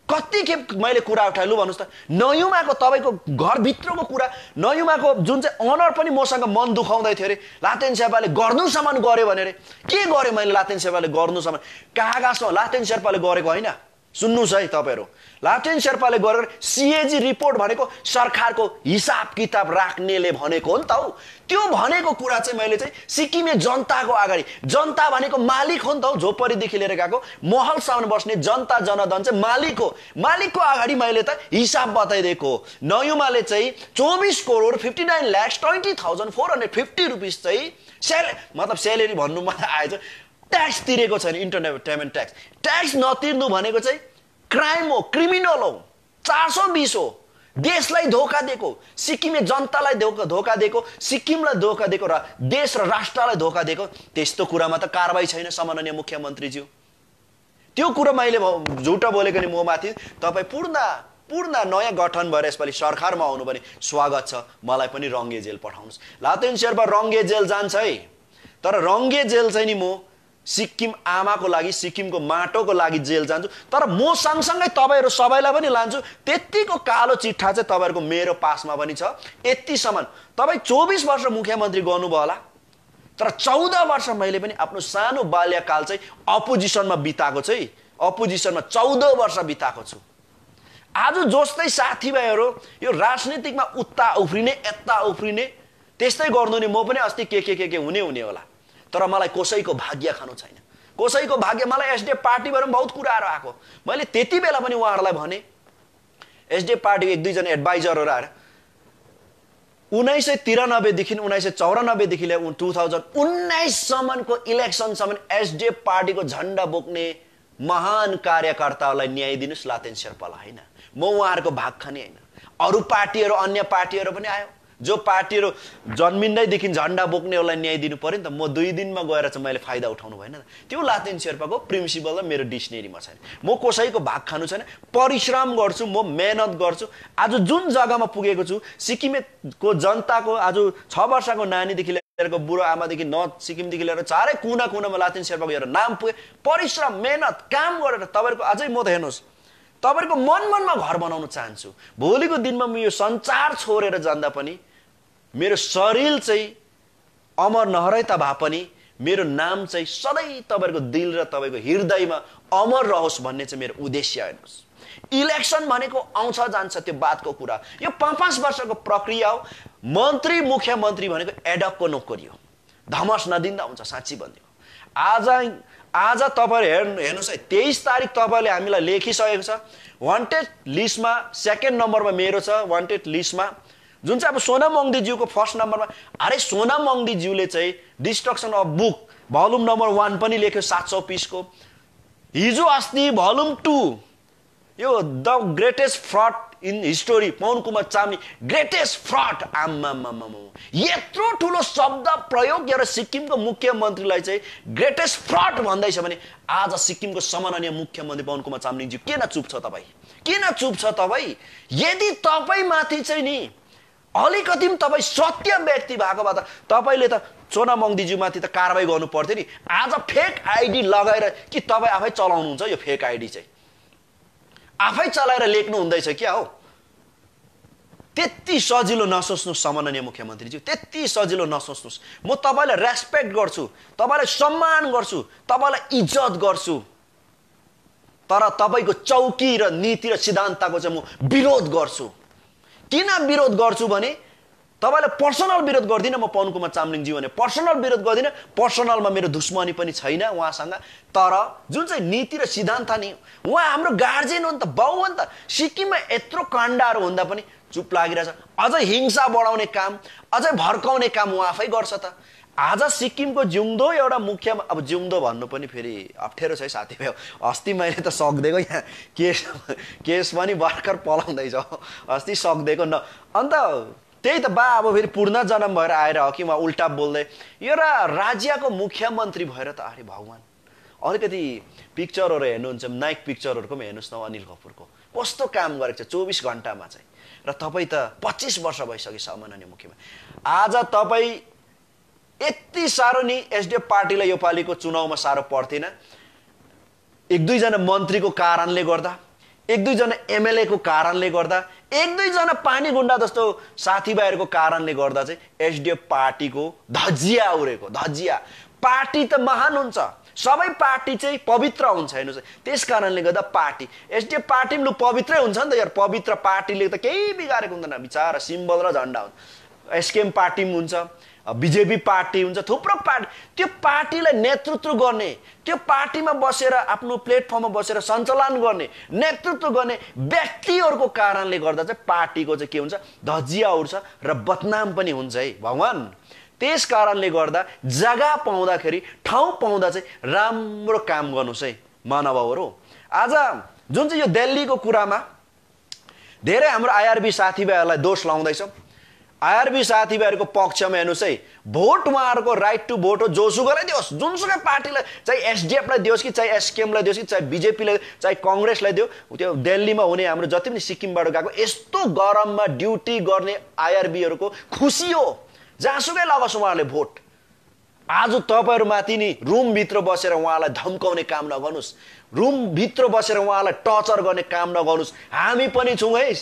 कति खेप मैले कुरा उठाएँ लु भन्नुहोस् त। नयुमाको तपाईँको घरभित्रको कुरा नयुमाको जुन चाहिँ अनर पनि मसँग मन दुखाउँदै थियो अरे लातेन शेर्पाले गर्नुसम्म गऱ्यो भने अरे के गरेँ मैले लातेन शेर्पाले गर्नुसम्म कागजमा लातेन शेर्पाले गरेको होइन। सुन्नुहोस् है तपाईँहरू। लाटेन शेर्पाले गरेर सिएजी रिपोर्ट भनेको सरकारको हिसाब किताब राख्नेले भनेको हो नि त हौ। त्यो भनेको कुरा चाहिँ मैले चाहिँ सिक्किमे जनताको अगाडि जनता भनेको मालिक हो नि त हौ झोपडीदेखि लिएर गएको। महलसम्म बस्ने जनता जनधन चाहिँ मालिक हो। मालिकको अगाडि मैले त हिसाब बताइदिएको हो। नयुमाले चाहिँ चौबिस crore fifty nine lakhs twenty thousand four hundred fifty rupees चाहिँ सेल मतलब सेलेरी भन्नु मलाई आएछ। ट्याक्स तिरेको छैन इन्टरटेनमेन्ट ट्याक्स। ट्याक्स नतिर्नु भनेको चाहिँ क्राइम हो क्रिमिनल हो। चार सौ बिस हो। देशलाई धोका दिएको सिक्किमे जनतालाई धोका धोका दिएको सिक्किमलाई धोका दिएको र देश र राष्ट्रलाई धोका दिएको त्यस्तो कुरामा त कारवाही छैन सम्माननीय मुख्यमन्त्रीज्यू। त्यो कुरो मैले झुटो बोलेको नि म माथि तपाईँ पूर्ण पूर्ण नयाँ गठन भएर यसपालि सरकारमा आउनु भने स्वागत छ। मलाई पनि रङ्गे जेल पठाउनुहोस्। लातेन शेर्पा रङ्गे जेल जान्छ है। तर रङ्गे जेल चाहिँ नि म सिक्किम आमाको लागि सिक्किमको माटोको लागि जेल जान्छु। तर म सँगसँगै तपाईँहरू सबैलाई पनि लान्छु। त्यतिको कालो चिट्ठा चाहिँ तपाईँहरूको मेरो पासमा पनि छ। यतिसम्म। तपाईँ चौबिस वर्ष मुख्यमन्त्री गर्नुभयो होला। तर चौध वर्ष मैले पनि आफ्नो सानो बाल्यकाल चाहिँ अपोजिसनमा बिताएको चाहिँ अपोजिसनमा चौध वर्ष बिताएको छु। आज जस्तै साथीभाइहरू यो राजनीतिकमा उता उफ्रिने यता उफ्रिने त्यस्तै गर्नु नि म पनि अस्ति के के के के हुने हुने होला। तर मलाई कसैको भाग्य खानु छैन। कसैको भाग्य मलाई एसडिएफ पार्टीबाट पनि बहुत कुराहरू आएको। मैले त्यति बेला पनि उहाँहरूलाई भने एसडिएफ पार्टीको एक दुईजना एडभाइजरहरू आएर उन्नाइस सय तिरानब्बेदेखि उन्नाइस सय चौरानब्बेदेखि लिएर टु थाउजन्ड उन्नाइससम्मको इलेक्सनसम्म एसडिएफ पार्टीको झन्डा बोक्ने महान कार्यकर्ताहरूलाई न्याय दिनुहोस् लातेन शेर्पालाई होइन? म उहाँहरूको भाग खाने होइन? अरू पार्टीहरू अन्य पार्टीहरू पनि आयो। जो पार्टीहरू जन्मिँदैदेखि झन्डा बोक्नेहरूलाई न्याय दिनु पऱ्यो नि त म दुई दिनमा गएर चाहिँ मैले फाइदा उठाउनु भएन त्यो लातेन शेर्पाको प्रिन्सिपल र मेरो डिक्सनेरीमा छैन। म कसैको भाग खानु छैन परिश्रम गर्छु म मेहनत गर्छु। आज जुन जग्गामा पुगेको छु सिक्किमेको जनताको आज छ वर्षको नानीदेखि लिएर बुढो आमादेखि न सिक्किमदेखि लिएर चारै कुना कुनामा लातेन शेर्पाको नाम पुगे। परिश्रम मेहनत काम गरेर तपाईँहरूको अझै म त हेर्नुहोस्। तपाईँहरूको मन मनमा घर बनाउन चाहन्छु। भोलिको दिनमा म यो संसार छोडेर जाँदा पनि मेरो शरीर चाहिँ अमर नहरै त भए पनि मेरो नाम चाहिँ सधैँ तपाईँहरूको दिल र तपाईँको हृदयमा अमर रहोस् भन्ने चाहिँ मेरो उद्देश्य हेर्नुहोस्। इलेक्सन भनेको आउँछ जान्छ त्यो बातको कुरा। यो पाँच पाँच वर्षको प्रक्रिया हो। मन्त्री मुख्यमन्त्री भनेको एडकको नोकरी हो। धमस नदिँदा हुन्छ साँच्ची भनिदियो आज आज तपाईँहरू हेर्नु हेर्नुहोस् है तेइस तारिक तपाईँले हामीलाई लेखिसकेको छ। वान्टेड लिस्टमा सेकेन्ड नम्बरमा मेरो छ वान्टेड लिस्टमा जुन चाहिँ अब सोना मङ्दीज्यूको फर्स्ट नम्बरमा अरे सोना मङ्दीज्यूले चाहिँ destruction of book volume number one पनि लेख्यो सात सौ पिसको हिजो अस्ति भल्युम टू यो the greatest fraud in history Pawan Kumar Chamling greatest fraud. आम्मा यत्रो ठुलो शब्द प्रयोग गरेर सिक्किमको मुख्यमन्त्रीलाई चाहिँ ग्रेटेस्ट फ्रड भन्दैछ भने आज सिक्किमको सम्माननीय मुख्यमन्त्री पवन कुमार चामलिङज्यू किन चुप छ तपाईँ? किन चुप छ तपाईँ? यदि तपाईँमाथि चाहिँ नि अलिकति पनि तपाईँ सत्य व्यक्ति भएको भए त तपाईँले त चोना मङ्दीज्यूमाथि त कारवाही गर्नु पर्थ्यो नि। आज फेक आइडी लगाएर कि तपाईँ आफै चलाउनुहुन्छ यो फेक आइडी चाहिँ? आफै चलाएर लेख्नु हुँदैछ क्या हो? त्यति सजिलो नसोच्नुहोस् सम्माननीय मुख्यमन्त्रीज्यू त्यति सजिलो नसोच्नुहोस्। म तपाईँलाई रेस्पेक्ट गर्छु तपाईँलाई सम्मान गर्छु तपाईँलाई इज्जत गर्छु। तर तपाईँको चौकी र नीति र सिद्धान्तको चाहिँ म विरोध गर्छु। किन विरोध गर्छु भने तपाईँलाई पर्सनल विरोध गर्दिनँ म पवन कुमार चामलिङजी भने। पर्सनल विरोध गर्दिनँ पर्सनलमा मेरो दुश्मनी पनि छैन उहाँसँग। तर जुन चाहिँ नीति र सिद्धान्त नि उहाँ हाम्रो गार्जेन हो नि त बाउ हो नि त सिक्किममा यत्रो काण्डहरू हुँदा पनि चुप लागिरहेछ। अझै हिंसा बढाउने काम अझै भर्काउने काम उहाँ आफै गर्छ त। आज सिक्किमको जिउँदो एउटा मुख्य अब जिउँदो भन्नु पनि फेरि अप्ठ्यारो छ है साथीभाइ अस्ति मैले त सक्दिएको यहाँ केस केस पनि भर्खर पलाउँदैछ। अस्ति सक्दिएको न। अन्त त्यही त बा अब फेरि पूर्ण जन्म भएर आएर हो कि उहाँ उल्टा बोल्दै। एउटा राज्यको मुख्यमन्त्री भएर त अरे भगवान्। अलिकति पिक्चरहरू हेर्नुहुन्छ नाइक पिक्चरहरूको पनि हेर्नुहोस् न अनिल कपुरको। कस्तो काम गरेको छ चौबिस घन्टामा चाहिँ। र तपाईँ त पच्चिस वर्ष भइसक्यो सामान्य मुख्यमन्त्री। आज तपाईँ यति साह्रो नि एसडिएफ पार्टीलाई योपालिको चुनावमा साह्रो पर्थेन एक दुईजना मन्त्रीको कारणले गर्दा एक दुईजना एमएलएको कारणले गर्दा एक दुईजना पानी गुन्डा जस्तो साथीभाइहरूको कारणले गर्दा चाहिँ एसडिएफ पार्टीको धजिया उडेको धजिया। पार्टी त महान हुन्छ। सबै पार्टी चाहिँ पवित्र हुन्छ हेर्नुहोस्। त्यस कारणले गर्दा पार्टी एसडिएफ पार्टी पनि लु पवित्रै हुन्छ नि त यार। पवित्र पार्टीले त केही बिगारेको हुँदैन। विचार सिम्बल र झन्डा हुन्छ। एसकेएम पार्टी पनि हुन्छ। बिजेपी पार्टी हुन्छ थुप्रो पार्टी। त्यो पार्टीलाई नेतृत्व गर्ने त्यो पार्टीमा बसेर आफ्नो प्लेटफर्ममा बसेर सञ्चालन गर्ने नेतृत्व गर्ने व्यक्तिहरूको कारणले गर्दा चाहिँ पार्टीको चाहिँ के हुन्छ धजिया उठ्छ र बदनाम पनि हुन्छ है भगवान्। त्यस कारणले गर्दा जग्गा पाउँदाखेरि ठाउँ पाउँदा चाहिँ राम्रो काम गर्नुहोस् है महानुभावहरू। आज जुन चाहिँ यो दिल्लीको कुरामा धेरै हाम्रो आइआरबी साथीभाइहरूलाई दोष लाउँदैछौँ। आइआरबी साथीभाइहरूको पक्षमा हेर्नुहोस् है भोट उहाँहरूको राइट टु भोट हो जोसुकैलाई दियोस् जुनसुकै पार्टीलाई चाहे एसडिएफलाई दियोस् कि चाहे एसकेएमलाई दियोस् कि चाहे बिजेपीलाई चाहे कङ्ग्रेसलाई दियो त्यो दिल्लीमा हुने हाम्रो जति पनि सिक्किमबाट गएको यस्तो गरममा ड्युटी गर्ने आइआरबीहरूको खुसी हो जहाँसुकै लगाओस् उहाँहरूले भोट। आज तपाईँहरूमाथि नि रुमभित्र बसेर उहाँलाई धम्काउने काम नगर्नुहोस् रुमभित्र बसेर उहाँलाई टर्चर गर्ने काम नगर्नुहोस् हामी पनि छौँ है।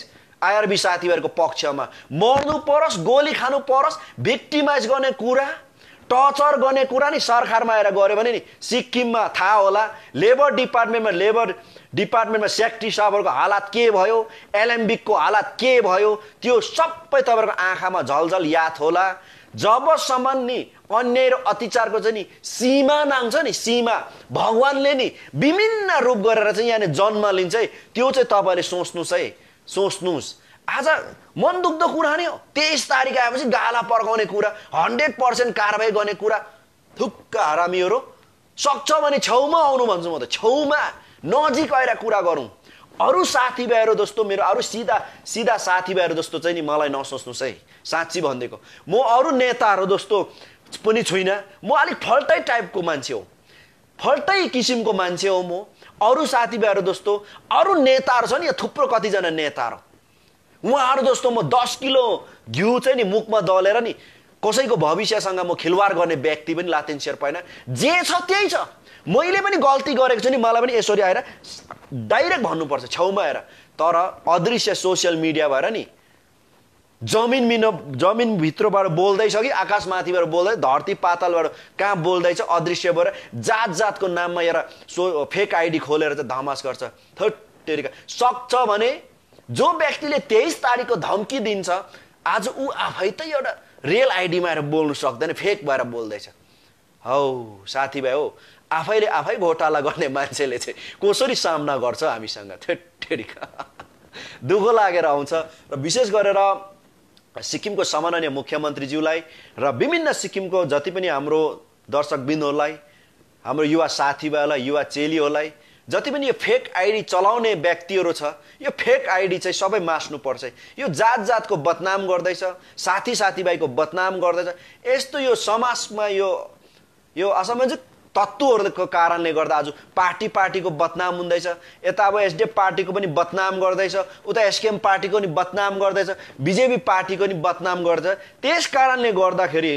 आइआरबी साथीभाइहरूको पक्षमा। मर्नु परोस् गोली खानु परोस् भिक्टिमाइज गर्ने कुरा टर्चर गर्ने कुरा नि सरकारमा आएर गऱ्यो भने नि सिक्किममा थाहा होला। लेबर डिपार्टमेन्टमा लेबर डिपार्टमेन्टमा सेक्रेटरी साहबहरूको हालत के भयो एलएमबिकको हालत के भयो त्यो सबै तपाईँहरूको आँखामा झलझल याद होला। जबसम्म नि अन्याय र अत्याचारको चाहिँ नि सीमा नाङ्छ नि सीमा भगवान्ले नि विभिन्न रूप गरेर चाहिँ यहाँनिर जन्म लिन्छ है त्यो चाहिँ तपाईँले सोच्नुहोस् है। सोच्नुहोस् आज मन दुख्दो कुरा नि हो। तेइस तारिक आएपछि गाला पर्काउने कुरा हन्ड्रेड पर्सेन्ट कारवाही गर्ने कुरा। थुक्क हरामीहरू सक्छ भने छेउमा आउनु भन्छु म त। छेउमा नजिक आएर कुरा गरौँ। अरू साथीभाइहरू जस्तो मेरो अरू सिधा सिधा साथीभाइहरू जस्तो चाहिँ नि मलाई नसोच्नुहोस् है। साँच्ची भनिदिएको। म अरू नेताहरू जस्तो पनि छुइनँ। म अलिक फल्टै टाइपको मान्छे हो। फल्टै किसिमको मान्छे हो म। अरू साथीभाइहरू जस्तो अरू नेताहरू छ नि यो थुप्रो कतिजना नेताहरू। उहाँहरू जस्तो म दस किलो घिउ चाहिँ नि मुखमा दलेर नि कसैको भविष्यसँग म खिलवाड गर्ने व्यक्ति पनि लातेन सेयर पाइन जे छ त्यही छ। मैले पनि गल्ती गरेको छु नि मलाई पनि यसरी आएर डाइरेक्ट भन्नुपर्छ छेउमा आएर। तर अदृश्य सोसियल मिडिया भएर नि जमिन मिन जमिनभित्रबाट बोल्दैछ कि आकाशमाथिबाट बोल्दै धरती पातलबाट कहाँ बोल्दैछ अदृश्य भएर जात जातको नाममा एउटा सो फेक आइडी खोलेर चाहिँ धमास गर्छ। थोटेरिका सक्छ भने जो व्यक्तिले तेइस तारिकको धम्की दिन्छ आज ऊ आफै त एउटा रियल आइडीमा आएर बोल्नु सक्दैन फेक भएर बोल्दैछ। हौ साथीभाइ हो आफैले आफै घोटाला गर्ने मान्छेले चाहिँ कसरी सामना गर्छ हामीसँग? थेटेरिका दुःख लागेर आउँछ र विशेष गरेर सिक्किमको सम्माननीय मुख्यमन्त्रीज्यूलाई र विभिन्न सिक्किमको जति पनि हाम्रो दर्शकबिन्दुहरूलाई हाम्रो युवा साथीभाइहरूलाई युवा चेलीहरूलाई जति पनि यो फेक आइडी चलाउने व्यक्तिहरू छ यो फेक आइडी चाहिँ सबै मास्नुपर्छ। यो जात जातको बदनाम गर्दैछ साथी साथीभाइको बदनाम गर्दैछ। यस्तो यो समाजमा यो यो असमञ्जित तत्त्वहरूको कारणले गर्दा आज पार्टी पार्टीको बदनाम हुँदैछ। यता अब एसडिएफ पार्टीको पनि बदनाम गर्दैछ उता एसकेएम पार्टीको पनि बदनाम गर्दैछ बिजेपी पार्टीको पनि बदनाम गर्दैछ। त्यस कारणले गर्दाखेरि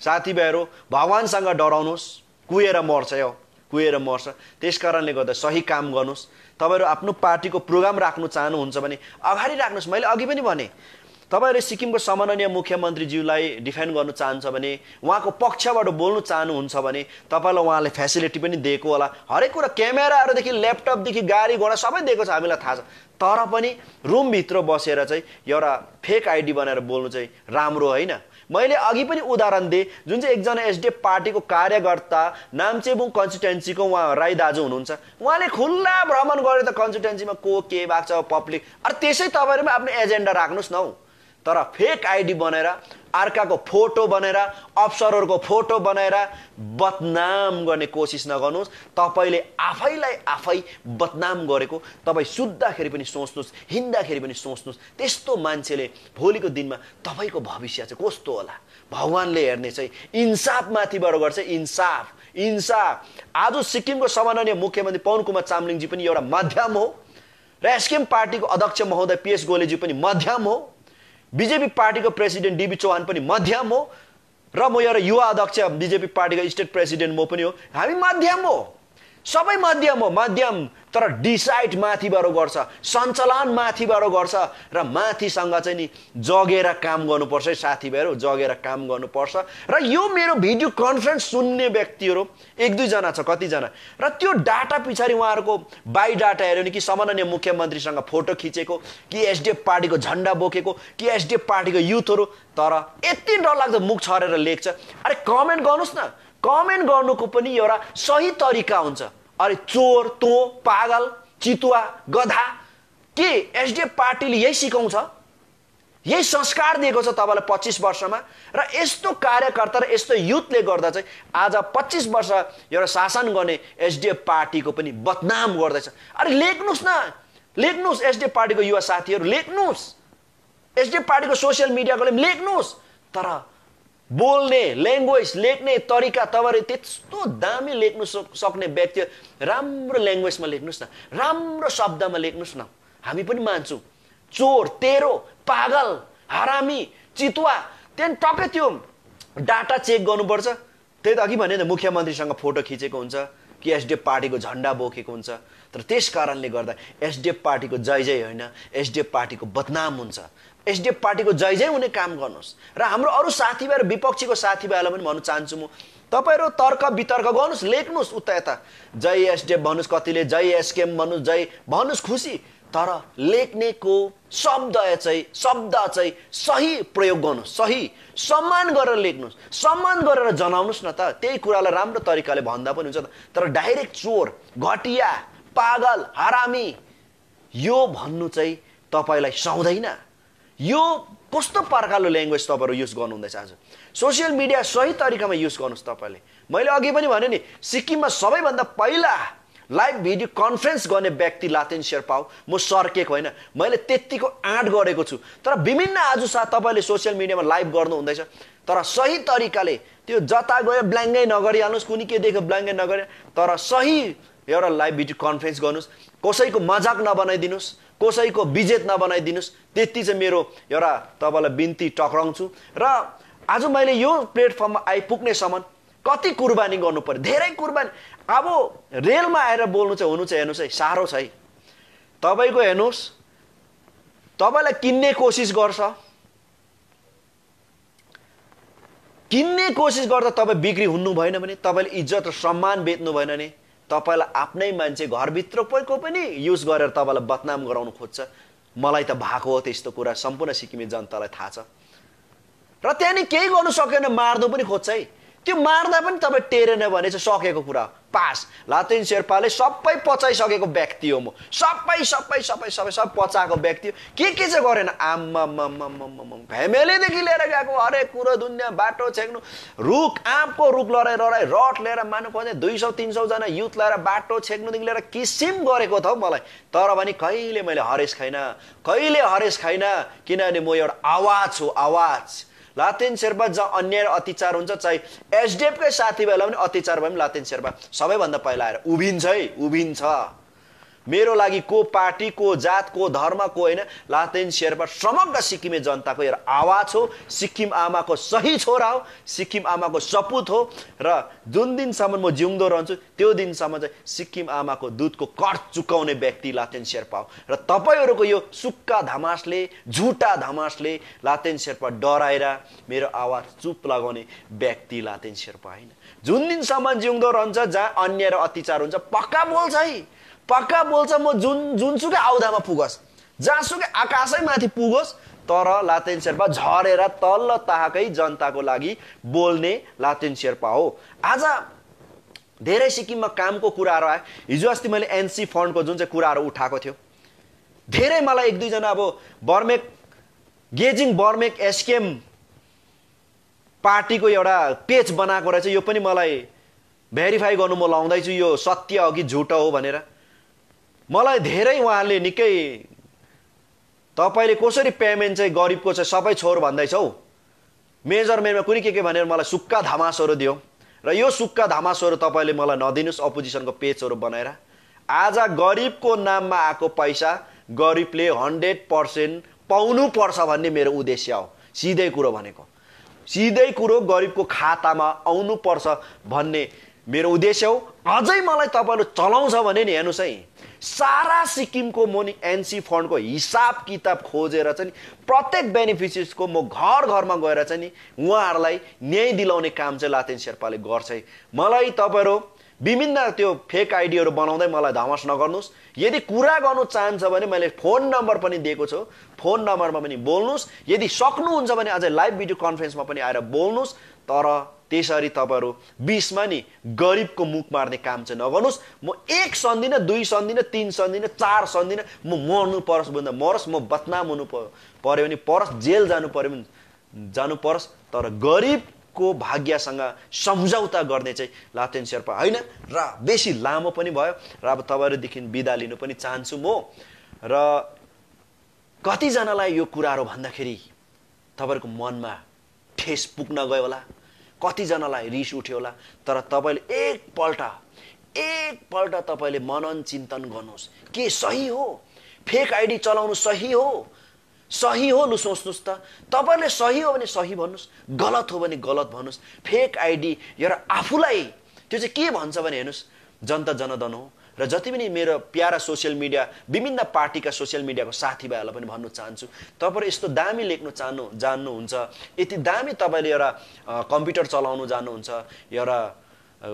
साथीभाइहरू भगवान्सँग डराउनुहोस् कुहेर मर्छ यो कुहेर मर्छ। त्यस कारणले गर्दा सही काम गर्नुहोस्। तपाईँहरू आफ्नो पार्टीको प्रोग्राम राख्नु चाहनुहुन्छ भने अगाडि राख्नुहोस्। मैले अघि पनि भने तपाईँहरू सिक्किमको सम्माननीय मुख्यमन्त्रीज्यूलाई डिफेन्ड गर्नु चाहन्छ भने उहाँको पक्षबाट बोल्नु चाहनुहुन्छ भने तपाईँलाई उहाँले फेसिलिटी पनि दिएको होला। हरेक कुरा क्यामेराहरूदेखि ल्यापटपदेखि गाडी घोडा सबै दिएको छ हामीलाई थाहा छ। तर पनि रुमभित्र बसेर चाहिँ एउटा फेक आइडी बनाएर बोल्नु चाहिँ राम्रो होइन। मैले अघि पनि उदाहरण दिएँ जुन चाहिँ एकजना एसडिएफ पार्टीको कार्यकर्ता नाम्चेबुङ कन्स्टिट्युन्सीको उहाँ राई दाजु हुनुहुन्छ उहाँले खुल्ला भ्रमण गरेर त कन्स्टिट्युन्सीमा को के भएको छ पब्लिक अरू त्यसै तपाईँहरू पनि आफ्नो एजेन्डा राख्नुहोस् न हौ। तर फेक आइडी बनाएर अर्काको फोटो बनाएर अफसरहरूको फोटो बनाएर बदनाम गर्ने कोसिस नगर्नुहोस्। तपाईँले आफैलाई आफै बदनाम गरेको तपाईँ सुत्दाखेरि पनि सोच्नुहोस् हिँड्दाखेरि पनि सोच्नुहोस्। त्यस्तो मान्छेले भोलिको दिनमा तपाईँको भविष्य चाहिँ कस्तो होला? भगवान्ले हेर्ने चाहिँ इन्साफ माथिबाट गर्छ इन्साफ इन्साफ। आज सिक्किमको सम्माननीय मुख्यमन्त्री पवन कुमार चामलिङजी पनि एउटा माध्यम हो र एसकेएम पार्टीको अध्यक्ष महोदय पिएस गोलेजी पनि मध्यम हो। बिजेपी पार्टीको प्रेसिडेन्ट डिबी चौहान पनि मध्यम हो र म एउटा युवा अध्यक्ष बिजेपी पार्टीको स्टेट प्रेसिडेन्ट म पनि हो। हामी मध्यम हो सबै मध्यम हो मध्यम। तर डिसाइड माथिबाट गर्छ सञ्चालन माथिबाट गर्छ र माथिसँग चाहिँ नि जगेर काम गर्नुपर्छ है साथीभाइहरू जगेर काम गर्नुपर्छ। र यो मेरो भिडियो कन्फरेन्स सुन्ने व्यक्तिहरू एक दुईजना छ कतिजना। र त्यो डाटा पछाडि उहाँहरूको बाई डाटा हेऱ्यो भने कि सम्माननीय मुख्यमन्त्रीसँग फोटो खिचेको कि एसडिएफ पार्टीको झन्डा बोकेको कि एसडिएफ पार्टीको युथहरू तर यति डरलाग्दो मुख छरेर लेख्छ। अरे कमेन्ट गर्नुहोस् न। कमेन्ट गर्नुको पनि एउटा सही तरिका हुन्छ। अरे चोर तँ पागल चितुवा गधा के एसडिएफ पार्टीले यही सिकाउँछ? यही संस्कार दिएको छ तपाईँलाई पच्चिस वर्षमा। र यस्तो कार्यकर्ता र यस्तो युथले गर्दा चाहिँ आज पच्चिस वर्ष एउटा शासन गर्ने एसडिएफ पार्टीको पनि बदनाम गर्दैछ। अरे लेख्नुहोस् न। लेख्नुहोस् एसडिएफ पार्टीको युवा साथीहरू लेख्नुहोस्। एसडिएफ पार्टीको सोसियल मिडियाको लेख्नुहोस्। तर बोल्ने ल्याङ्ग्वेज लेख्ने तरिका तपाईँहरू त्यस्तो दामी लेख्नु सक्ने व्यक्ति राम्रो ल्याङ्ग्वेजमा लेख्नुहोस् न राम्रो शब्दमा लेख्नुहोस् न। हामी पनि मान्छौँ। चोर तेरो पागल हरामी चितुवा त्यहाँदेखि टक्कै त्यो डाटा चेक गर्नुपर्छ। त्यही त अघि भने त मुख्यमन्त्रीसँग फोटो खिचेको हुन्छ कि एसडिएफ पार्टीको झन्डा बोकेको हुन्छ। तर त्यस कारणले गर्दा एसडिएफ पार्टीको जय जय होइन एसडिएफ पार्टीको बदनाम हुन्छ। एसडिएफ पार्टीको जय जय हुने काम गर्नुहोस्। र हाम्रो अरू साथीभाइ र विपक्षीको साथीभाइलाई पनि भन्न चाहन्छु म। तपाईँहरू तर्क वितर्क गर्नुहोस् लेख्नुहोस् उता यता। जय एसडिएफ भन्नुहोस् कतिले जय एसकेएम भन्नुहोस् जय भन्नुहोस् खुसी। तर लेख्नेको शब्द चाहिँ शब्द चाहिँ सही प्रयोग गर्नुहोस् सही सम्मान गरेर लेख्नुहोस् सम्मान गरेर जनाउनुहोस् न त। त्यही कुरालाई राम्रो तरिकाले भन्दा पनि हुन्छ तर डाइरेक्ट चोर घटिया पागल हरामी यो भन्नु चाहिँ तपाईँलाई सुहाउँदैन यो कस्तो प्रकारको ल्याङ्ग्वेज तपाईँहरू युज गर्नुहुँदैछ आज? सोसियल मिडिया सही तरिकामा युज गर्नुहोस् तपाईँले। मैले अघि पनि भने नि सिक्किममा सबैभन्दा पहिला लाइभ भिडियो कन्फरेन्स गर्ने व्यक्ति लातेन शेर्पा हो म सर्केको होइन। मैले त्यत्तिको आँट गरेको छु। तर विभिन्न आज साथ तपाईँले सोसियल मिडियामा लाइभ गर्नु हुँदैछ तर सही तरिकाले त्यो जता गयो ब्ल्याङ्गै नगरिहाल्नुहोस्। कुनै के देख्यो ब्ल्याङ्गै नगरे तर सही एउटा लाइभ भिडियो कन्फरेन्स गर्नुहोस्। कसैको मजाक नबनाइदिनुहोस्। कसैको विजेत नबनाइदिनुहोस्। त्यति चाहिँ मेरो एउटा तपाईँलाई बिन्ती टक्राउँछु र आज मैले यो प्लेटफर्ममा आइपुग्नेसम्म कति कुर्बानी गर्नु पर्यो? धेरै कुर्बानी। अब रेलमा आएर बोल्नु चाहिँ हुनु चाहिँ हेर्नुहोस् है साह्रो छ है। तपाईँको हेर्नुहोस् तपाईँलाई किन्ने कोसिस गर्छ। किन्ने कोसिस गर्दा तपाईँ बिक्री हुनु भएन भने तपाईँले इज्जत र सम्मान बेच्नु भएन भने तपाईँलाई आफ्नै मान्छे घरभित्रको पनि युज गरेर तपाईँलाई बदनाम गराउनु खोज्छ। मलाई त भएको हो त्यस्तो कुरा सम्पूर्ण सिक्किमे जनतालाई थाहा छ। र त्यहाँनिर केही गर्नु सकेन मार्नु पनि खोज्छ है। त्यो मार्दा पनि तपाईँ टेरेन भने चाहिँ सकेको कुरा पास। लातेन शेर्पाले सबै पचाइसकेको व्यक्ति हो म। सबै सबै सबै सबै सबै पचाएको व्यक्ति हो। के के चाहिँ गरेन? आम्मा फ्यामिलीदेखि लिएर गएको हरेक कुरो दुनियाँ बाटो छेक्नु। रुख आँपको रुख लडाइ लडाइ रट लिएर मानु खोज्ने दुई सौ तिन सौजना युथ लिएर बाटो छेक्नुदेखि लिएर किसिम गरेको हौ मलाई। तर भने कहिले मैले हरेस खाइनँ? कहिले हरेस खाइनँ? किनभने म एउटा आवाज हो आवाज। लातेन शेर्पा जहाँ अन्याय र अत्याचार हुन्छ चाहे एसडिएफकै साथीभाइलाई पनि अत्याचार भए पनि लातेन शेर्पा। सबैभन्दा पहिला आएर उभिन्छ है उभिन्छ। मेरो लागि को पार्टी को जात को धर्म को होइन लातेन शेर्पा समग्र सिक्किमे जनताको एउटा आवाज हो सिक्किम आमाको सही छोरा हो। सिक्किम आमाको सपुत हो। र जुन दिनसम्म म जिउँदो रहन्छु त्यो दिनसम्म चाहिँ सिक्किम आमाको दुधको कर चुकाउने व्यक्ति लातेन शेर्पा हो। र तपाईँहरूको यो सुक्का धमासले झुटा धमासले लातेन शेर्पा डराएर मेरो आवाज चुप लगाउने व्यक्ति लातेन शेर्पा होइन। जुन दिनसम्म जिउँदो रहन्छ जहाँ अन्य र अत्याचार हुन्छ पक्का बोल्छ है। पक्का बोल्छ म जुन जुनसुकै आउदामा पुगोस्। जहाँसुकै आकाशै माथि पुगोस् तर लातेन शेर्पा झरेर तल्लो ताहकै जनताको लागि बोल्ने लातेन शेर्पा हो। आज धेरै सिक्किममा कामको कुराहरू आयो हिजो अस्ति मैले एनसी फन्डको जुन चाहिँ कुराहरू उठाएको थियो धेरै मलाई एक दुईजना अब बर्मेक गेजिङ बर्मेक एसकेएम पार्टीको एउटा पेज बनाएको रहेछ। यो पनि मलाई भेरिफाई गर्नु म लाउँदैछु। यो सत्य हो कि झुट हो भनेर। मलाई धेरै उहाँले निकै तपाईँले कसरी पेमेन्ट चाहिँ गरिबको चाहिँ सबै छोर भन्दैछौ मेजरमेन्टमा कुनै के के भनेर मलाई सुक्खा धामासहरू दियो। र यो सुक्खा धामासहरू तपाईँले मलाई नदिनुहोस् अपोजिसनको पेजहरू बनाएर। आज गरिबको नाममा आएको पैसा गरिबले हन्ड्रेड पर्सेन्ट पाउनुपर्छ भन्ने मेरो उद्देश्य हो सिधै कुरो भनेको। सिधै कुरो गरिबको खातामा आउनुपर्छ भन्ने मेरो उद्देश्य हो। अझै मलाई तपाईँहरू चलाउँछ भने नि हेर्नुहोस् है। सारा सिक्किमको म एनसी फन्डको हिसाब किताब खोजेर चाहिँ प्रत्येक बेनिफिसियर्सको म घर घरमा गएर चाहिँ नि उहाँहरूलाई न्याय दिलाउने काम चाहिँ लातेन शेर्पाले गर्छ मलाई तपाईँहरू विभिन्न त्यो फेक आइडीहरू बनाउँदै मलाई धमास नगर्नुहोस्। यदि कुरा गर्नु चाहन्छ भने मैले फोन नम्बर पनि दिएको छु। फोन नम्बरमा पनि बोल्नुहोस्। यदि सक्नुहुन्छ भने अझै लाइभ भिडियो कन्फरेन्समा पनि आएर बोल्नुहोस्। तर त्यसरी तपाईँहरू बिचमा नि गरिबको मुख मार्ने काम चाहिँ नगर्नुहोस्। म एक सन्दिनँ दुई सन्दिनँ तिन सन्दिनँ चार सन्दिनँ म मर्नु परोस् भन्दा मरोस् म बदनाम हुनु पऱ्यो भने परोस् जेल जानु पऱ्यो भने जानु परोस् तर गरिबको भाग्यसँग सम्झौता गर्ने चाहिँ लातेन शेर्पा होइन र बेसी लामो पनि भयो र अब तपाईँहरूदेखि बिदा लिनु पनि चाहन्छु म। र कतिजनालाई यो कुराहरू भन्दाखेरि तपाईँहरूको मनमा ठेस पुग्न गयो होला? कतिजनालाई रिस उठ्यो होला तर तपाईँले एकपल्ट एकपल्ट तपाईँले मनन चिन्तन गर्नुहोस्। के सही हो? फेक आइडी चलाउनु सही हो? सही हो लु सोच्नुहोस् त। तपाईँले सही हो भने सही भन्नुहोस् गलत हो भने गलत भन्नुहोस्। फेक आइडी एउटा आफूलाई त्यो चाहिँ के भन्छ भने हेर्नुहोस्। जनता जनधन हो। र जति पनि मेरो प्यारा सोसियल मिडिया विभिन्न पार्टीका सोसियल मिडियाको साथीभाइहरूलाई पनि भन्न चाहन्छु। तपाईँहरू यस्तो दामी लेख्नु चाहनु जान्नुहुन्छ। यति दामी तपाईँले एउटा कम्प्युटर चलाउनु जान्नुहुन्छ एउटा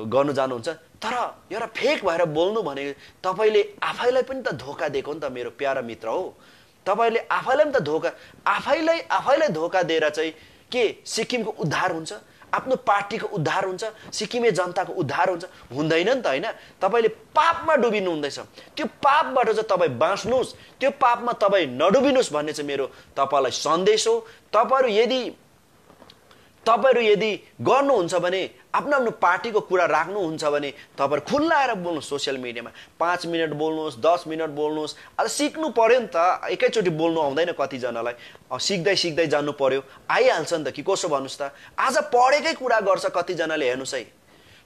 गर्नु जानुहुन्छ। तर एउटा फेक भएर बोल्नु भने तपाईँले आफैलाई पनि त धोका दिएको नि त मेरो प्यारा मित्र हो। तपाईँले आफैलाई पनि त धोका आफैलाई आफैलाई धोका दिएर चाहिँ के सिक्किमको उद्धार हुन्छ? आफ्नो पार्टीको उद्धार हुन्छ सिक्किमे जनताको उद्धार हुन्छ। हुँदैन नि त होइन? तपाईँले पापमा डुबिनु हुँदैछ त्यो पापबाट चाहिँ तपाईँ बाँच्नुहोस्। त्यो पापमा तपाईँ नडुबिनुहोस् भन्ने चाहिँ मेरो तपाईँलाई सन्देश हो। तपाईँहरू यदि तपाईँहरू यदि गर्नुहुन्छ भने आफ्नो आफ्नो पार्टीको कुरा राख्नुहुन्छ भने तपाईँहरू खुल्ला आएर बोल्नुहोस् सोसियल मिडियामा। पाँच मिनट बोल्नुहोस् दस मिनट बोल्नुहोस्। अब सिक्नु पऱ्यो नि त एकैचोटि बोल्नु आउँदैन कतिजनालाई। सिक्दै सिक्दै जानु पऱ्यो आइहाल्छ नि त कि कसो भन्नुहोस् त? आज पढेकै कुरा गर्छ कतिजनाले हेर्नुहोस् है।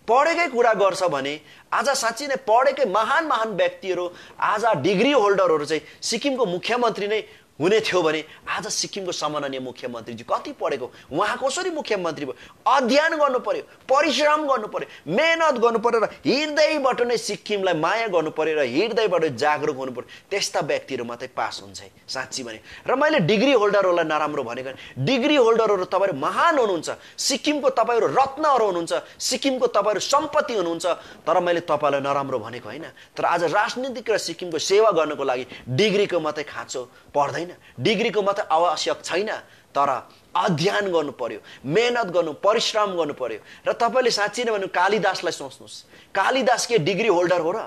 पढेकै कुरा गर्छ भने आज साँच्ची नै पढेकै महान महान व्यक्तिहरू आज डिग्री होल्डरहरू चाहिँ सिक्किमको मुख्यमन्त्री नै हुने थियो भने आज सिक्किमको सम्माननीय मुख्यमन्त्रीजी कति पढेको? उहाँ कसरी मुख्यमन्त्री भयो? अध्ययन गर्नु पर्यो परिश्रम गर्नु पर्यो मेहनत गर्नु पर्यो र हृदयबाट नै सिक्किमलाई माया गर्नु पर्यो र हृदयबाट जागरुक हुनु पर्यो त्यस्ता व्यक्तिहरू मात्रै पास हुन्छ है साँच्ची भने। र मैले डिग्री होल्डरहरूलाई नराम्रो भनेको डिग्री होल्डरहरू तपाईँहरू महान हुनुहुन्छ सिक्किमको तपाईँहरू रत्नहरू हुनुहुन्छ सिक्किमको तपाईँहरू सम्पत्ति हुनुहुन्छ तर मैले तपाईँलाई नराम्रो भनेको होइन। तर आज राजनीतिक र सिक्किमको सेवा गर्नको लागि डिग्रीको मात्रै खाँचो पर्दैन। डिग्रीको मात्रै आवश्यक छैन तर अध्ययन गर्नु पर्यो मेहनत गर्नु परिश्रम गर्नु पर्यो। र तपाईँले साँच्ची नै भन्नु कालिदासलाई सोच्नुहोस्। कालिदास के डिग्री होल्डर हो र?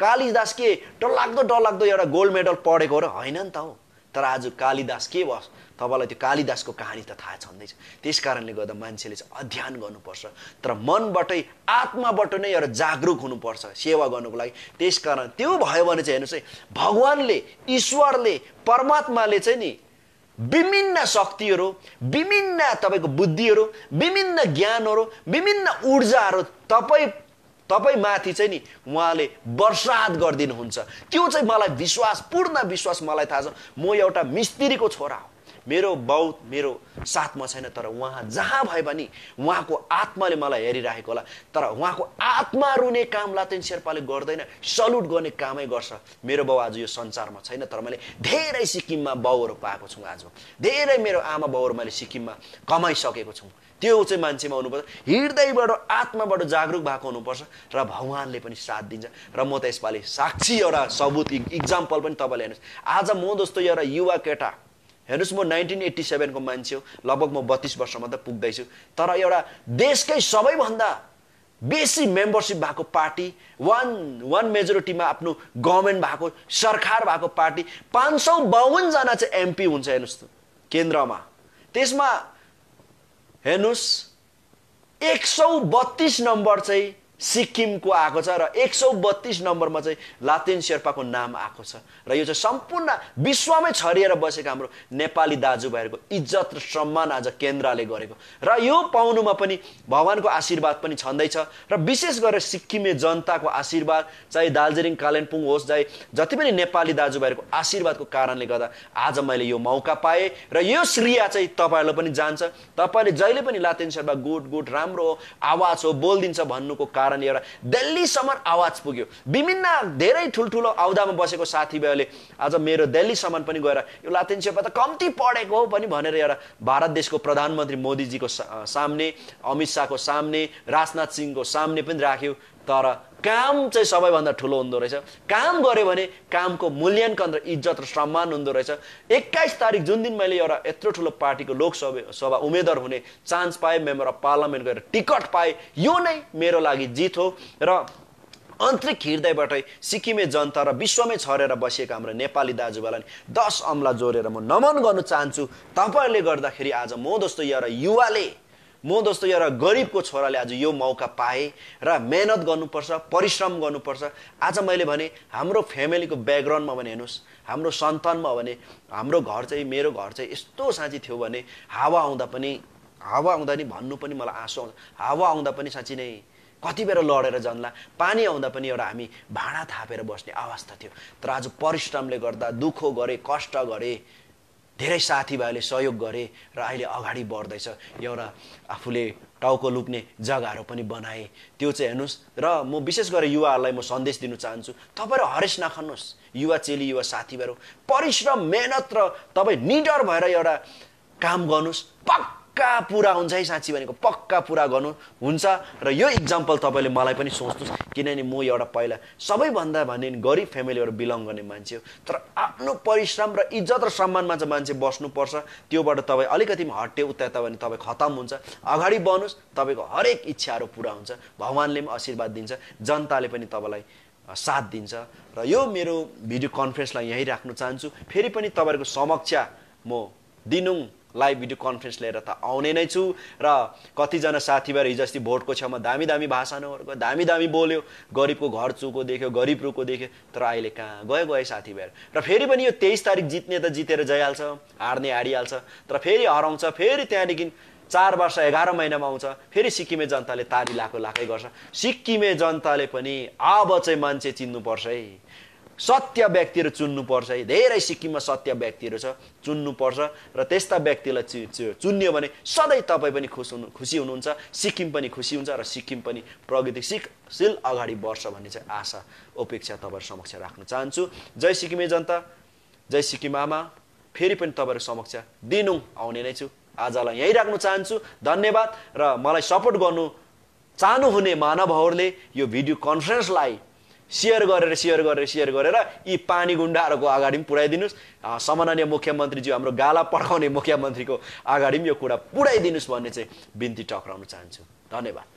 कालिदास के डरलाग्दो डरलाग्दो एउटा गोल्ड मेडल पढेको हो र होइन नि त हो। तर आज कालिदास के भयो तपाईँलाई त्यो कालिदासको कहानी त थाहा छँदैछ। त्यस कारणले गर्दा मान्छेले चाहिँ अध्ययन गर्नुपर्छ तर मनबाटै आत्माबाट नै एउटा जागरुक हुनुपर्छ सेवा गर्नुको लागि। त्यस कारण त्यो भयो भने चाहिँ हेर्नुहोस् है भगवान्ले ईश्वरले परमात्माले चाहिँ नि विभिन्न शक्तिहरू विभिन्न तपाईँको बुद्धिहरू विभिन्न ज्ञानहरू विभिन्न ऊर्जाहरू तपाईँ तपाईँमाथि चाहिँ नि उहाँले वर्षात गरिदिनुहुन्छ। त्यो चाहिँ मलाई विश्वास पूर्ण विश्वास मलाई थाहा छ। म एउटा मिस्त्रीको छोरा हो। मेरो बाउ मेरो साथमा छैन तर उहाँ जहाँ भए पनि उहाँको आत्माले मलाई हेरिरहेको होला। तर उहाँको आत्मा रुने काम लातेन शेर्पाले गर्दैन सल्युट गर्ने कामै गर्छ। मेरो बाउ आज यो संसारमा छैन तर मैले धेरै सिक्किममा बाउहरू पाएको छु आज। धेरै मेरो आमा बाउहरू मैले सिक्किममा कमाइसकेको छु। त्यो चाहिँ मान्छेमा हुनुपर्छ। हृदयबाट आत्माबाट जागरुक भएको हुनुपर्छ र भगवान्ले पनि साथ दिन्छ। र म त यसपालि साक्षी एउटा सबुत इक्जाम्पल पनि तपाईँले हेर्नुहोस्। आज म जस्तो एउटा युवा केटा हेर्नुहोस् म नाइन्टिन एट्टी सेभेनको मान्छे हो। लगभग म बत्तिस वर्षमा त पुग्दैछु। तर एउटा देशकै सबैभन्दा बेसी मेम्बरसिप भएको पार्टी वान वान मेजोरिटीमा आफ्नो गभर्मेन्ट भएको सरकार भएको पार्टी पाँच सौ बाहन्नजना चाहिँ एमपी हुन्छ हेर्नुहोस् त केन्द्रमा। त्यसमा हेर्नुहोस् एक सौ बत्तिस नम्बर चाहिँ सिक्किमको आएको छ र एक सौ बत्तिस नम्बरमा चाहिँ लातेन शेर्पाको नाम आएको छ र यो चाहिँ सम्पूर्ण विश्वमै छरिएर बसेको हाम्रो नेपाली दाजुभाइहरूको इज्जत र सम्मान आज केन्द्रले गरेको। र यो पाउनुमा पनि भगवान्को आशीर्वाद पनि छँदैछ र विशेष गरेर सिक्किमे जनताको आशीर्वाद चाहे दार्जिलिङ कालिम्पोङ होस् चाहे जति पनि नेपाली दाजुभाइहरूको आशीर्वादको कारणले गर्दा आज मैले यो मौका पाएँ र यो श्रिया चाहिँ तपाईँहरूलाई पनि जान्छ। तपाईँले जहिले पनि लातेन शेर्पा गुड गुड राम्रो हो आवाज हो बोलिदिन्छ भन्नुको कारण कारणले एउटा दिल्लीसम्म आवाज पुग्यो। विभिन्न धेरै ठुल्ठुलो औदामा बसेको साथीभाइहरूले आज मेरो दिल्लीसम्म पनि गएर यो लातेन शेर्पा त कम्ती पढेको हो पनि भनेर एउटा भारत देशको प्रधानमन्त्री मोदीजीको सामने अमित शाहको सामने राजनाथ सिंहको सामने पनि राख्यो। तर काम चाहिँ सबैभन्दा ठुलो हुँदो रहेछ। काम गऱ्यो भने कामको मूल्याङ्कन र इज्जत र सम्मान हुँदो रहेछ। एक्काइस तारिक जुन दिन मैले एउटा यत्रो ठुलो पार्टीको लोकसभा सभा उम्मेद्वार हुने चान्स पाएँ मेम्बर अफ पार्लियामेन्ट गएर टिकट पाएँ यो नै मेरो लागि जित हो र आन्तरिक हृदयबाटै सिक्किमे जनता र विश्वमै छरेर बसिएका हाम्रो नेपाली दाजुभाइलाई दस अम्ला जोडेर म नमन गर्न चाहन्छु। तपाईँहरूले गर्दाखेरि आज म जस्तो एउटा युवाले म जस्तो एउटा गरिबको छोराले आज यो मौका पाएँ र मेहनत गर्नुपर्छ परिश्रम गर्नुपर्छ। आज मैले भने हाम्रो फ्यामिलीको ब्याकग्राउन्डमा भने हेर्नुहोस् हाम्रो सन्तानमा भने हाम्रो घर चाहिँ मेरो घर चाहिँ यस्तो साँच्ची थियो भने हावा आउँदा पनि हावा आउँदा नि भन्नु पनि मलाई आँसु आउँछ। हावा आउँदा पनि साँच्ची नै कति बेर लडेर जन्ला। पानी आउँदा पनि एउटा हामी भाँडा थापेर बस्ने अवस्था थियो। तर आज परिश्रमले गर्दा दुःखो गरेँ कष्ट गरेँ धेरै साथीभाइले सहयोग गरे र अहिले अगाडि बढ्दैछ। एउटा आफूले टाउको लुक्ने जग्गाहरू पनि बनाए। त्यो चाहिँ हेर्नुहोस् र म विशेष गरेर युवाहरूलाई म सन्देश दिन चाहन्छु। तपाईँहरू हरेस नखानुहोस् युवा चेली युवा साथीभाइहरू परिश्रम मेहनत र तपाईँ निडर भएर एउटा काम गर्नुहोस्। पक्का पक्का पुरा हुन्छ है साँच्ची भनेको पक्का पुरा गर्नु हुन्छ। र यो इक्जाम्पल तपाईँले मलाई पनि सोच्नुहोस् किनभने म एउटा पहिला सबैभन्दा भने गरिब फ्यामिलीबाट बिलङ गर्ने मान्छे हो। तर आफ्नो परिश्रम र इज्जत र सम्मानमा चाहिँ मान्छे बस्नुपर्छ। त्योबाट तपाईँ अलिकति हट्यो उता भने तपाईँ खतम हुन्छ। अगाडि बढ्नुहोस् तपाईँको हरेक इच्छाहरू पुरा हुन्छ। भगवान्ले पनि आशीर्वाद दिन्छ जनताले पनि तपाईँलाई साथ दिन्छ। र यो मेरो भिडियो कन्फरेन्सलाई यहीँ राख्न चाहन्छु। फेरि पनि तपाईँहरूको समक्ष म दिनुङ लाइभ भिडियो कन्फरेन्स लिएर त आउने नै छु। र कतिजना साथीभाइहरू हिजो अस्ति भोटको छेउमा दामी दामी भाषणहरू दामी दामी बोल्यो। गरिबको घर चुको देख्यो गरिब रुको देख्यो। तर अहिले कहाँ गयो गए साथीभाइहरू? र फेरि पनि यो तेइस तारिक जित्ने त जितेर जाइहाल्छ हार्ने हारिहाल्छ। तर फेरि हराउँछ फेरि त्यहाँदेखि चार वर्ष एघार महिनामा आउँछ। फेरि सिक्किमे जनताले तारी लाएको लाकै गर्छ। सिक्किमे जनताले पनि अब चाहिँ मान्छे चिन्नुपर्छ है। सत्य व्यक्तिहरू चुन्नुपर्छ। है धेरै सिक्किममा सत्य व्यक्तिहरू छ चुन्नुपर्छ र त्यस्ता व्यक्तिलाई चु चुन्यो भने सधैँ तपाईँ पनि खुस हुनु खुसी हुनुहुन्छ सिक्किम पनि खुसी हुन्छ र सिक्किम पनि प्रगतिशील अगाडि बढ्छ भन्ने चाहिँ आशा अपेक्षा तपाईँहरू समक्ष राख्न चाहन्छु। जय सिक्किमे जनता जय सिक्किम आमा फेरि पनि तपाईँहरू समक्ष दिनु आउने नै छु। आजलाई यहीँ राख्न चाहन्छु। धन्यवाद। र मलाई सपोर्ट गर्नु चाहनुहुने मानवहरूले यो भिडियो कन्फरेन्सलाई सेयर गरेर सेयर गरेर सेयर गरेर यी पानी गुन्डाहरूको अगाडि पनि पुऱ्याइदिनुहोस्। अ, सम्माननीय मुख्यमन्त्रीज्यू हाम्रो गाला पड्काउने मुख्यमन्त्रीको अगाडि पनि यो कुरा पुऱ्याइदिनुहोस् भन्ने चाहिँ बिन्ती टक्राउन चाहन्छु। धन्यवाद।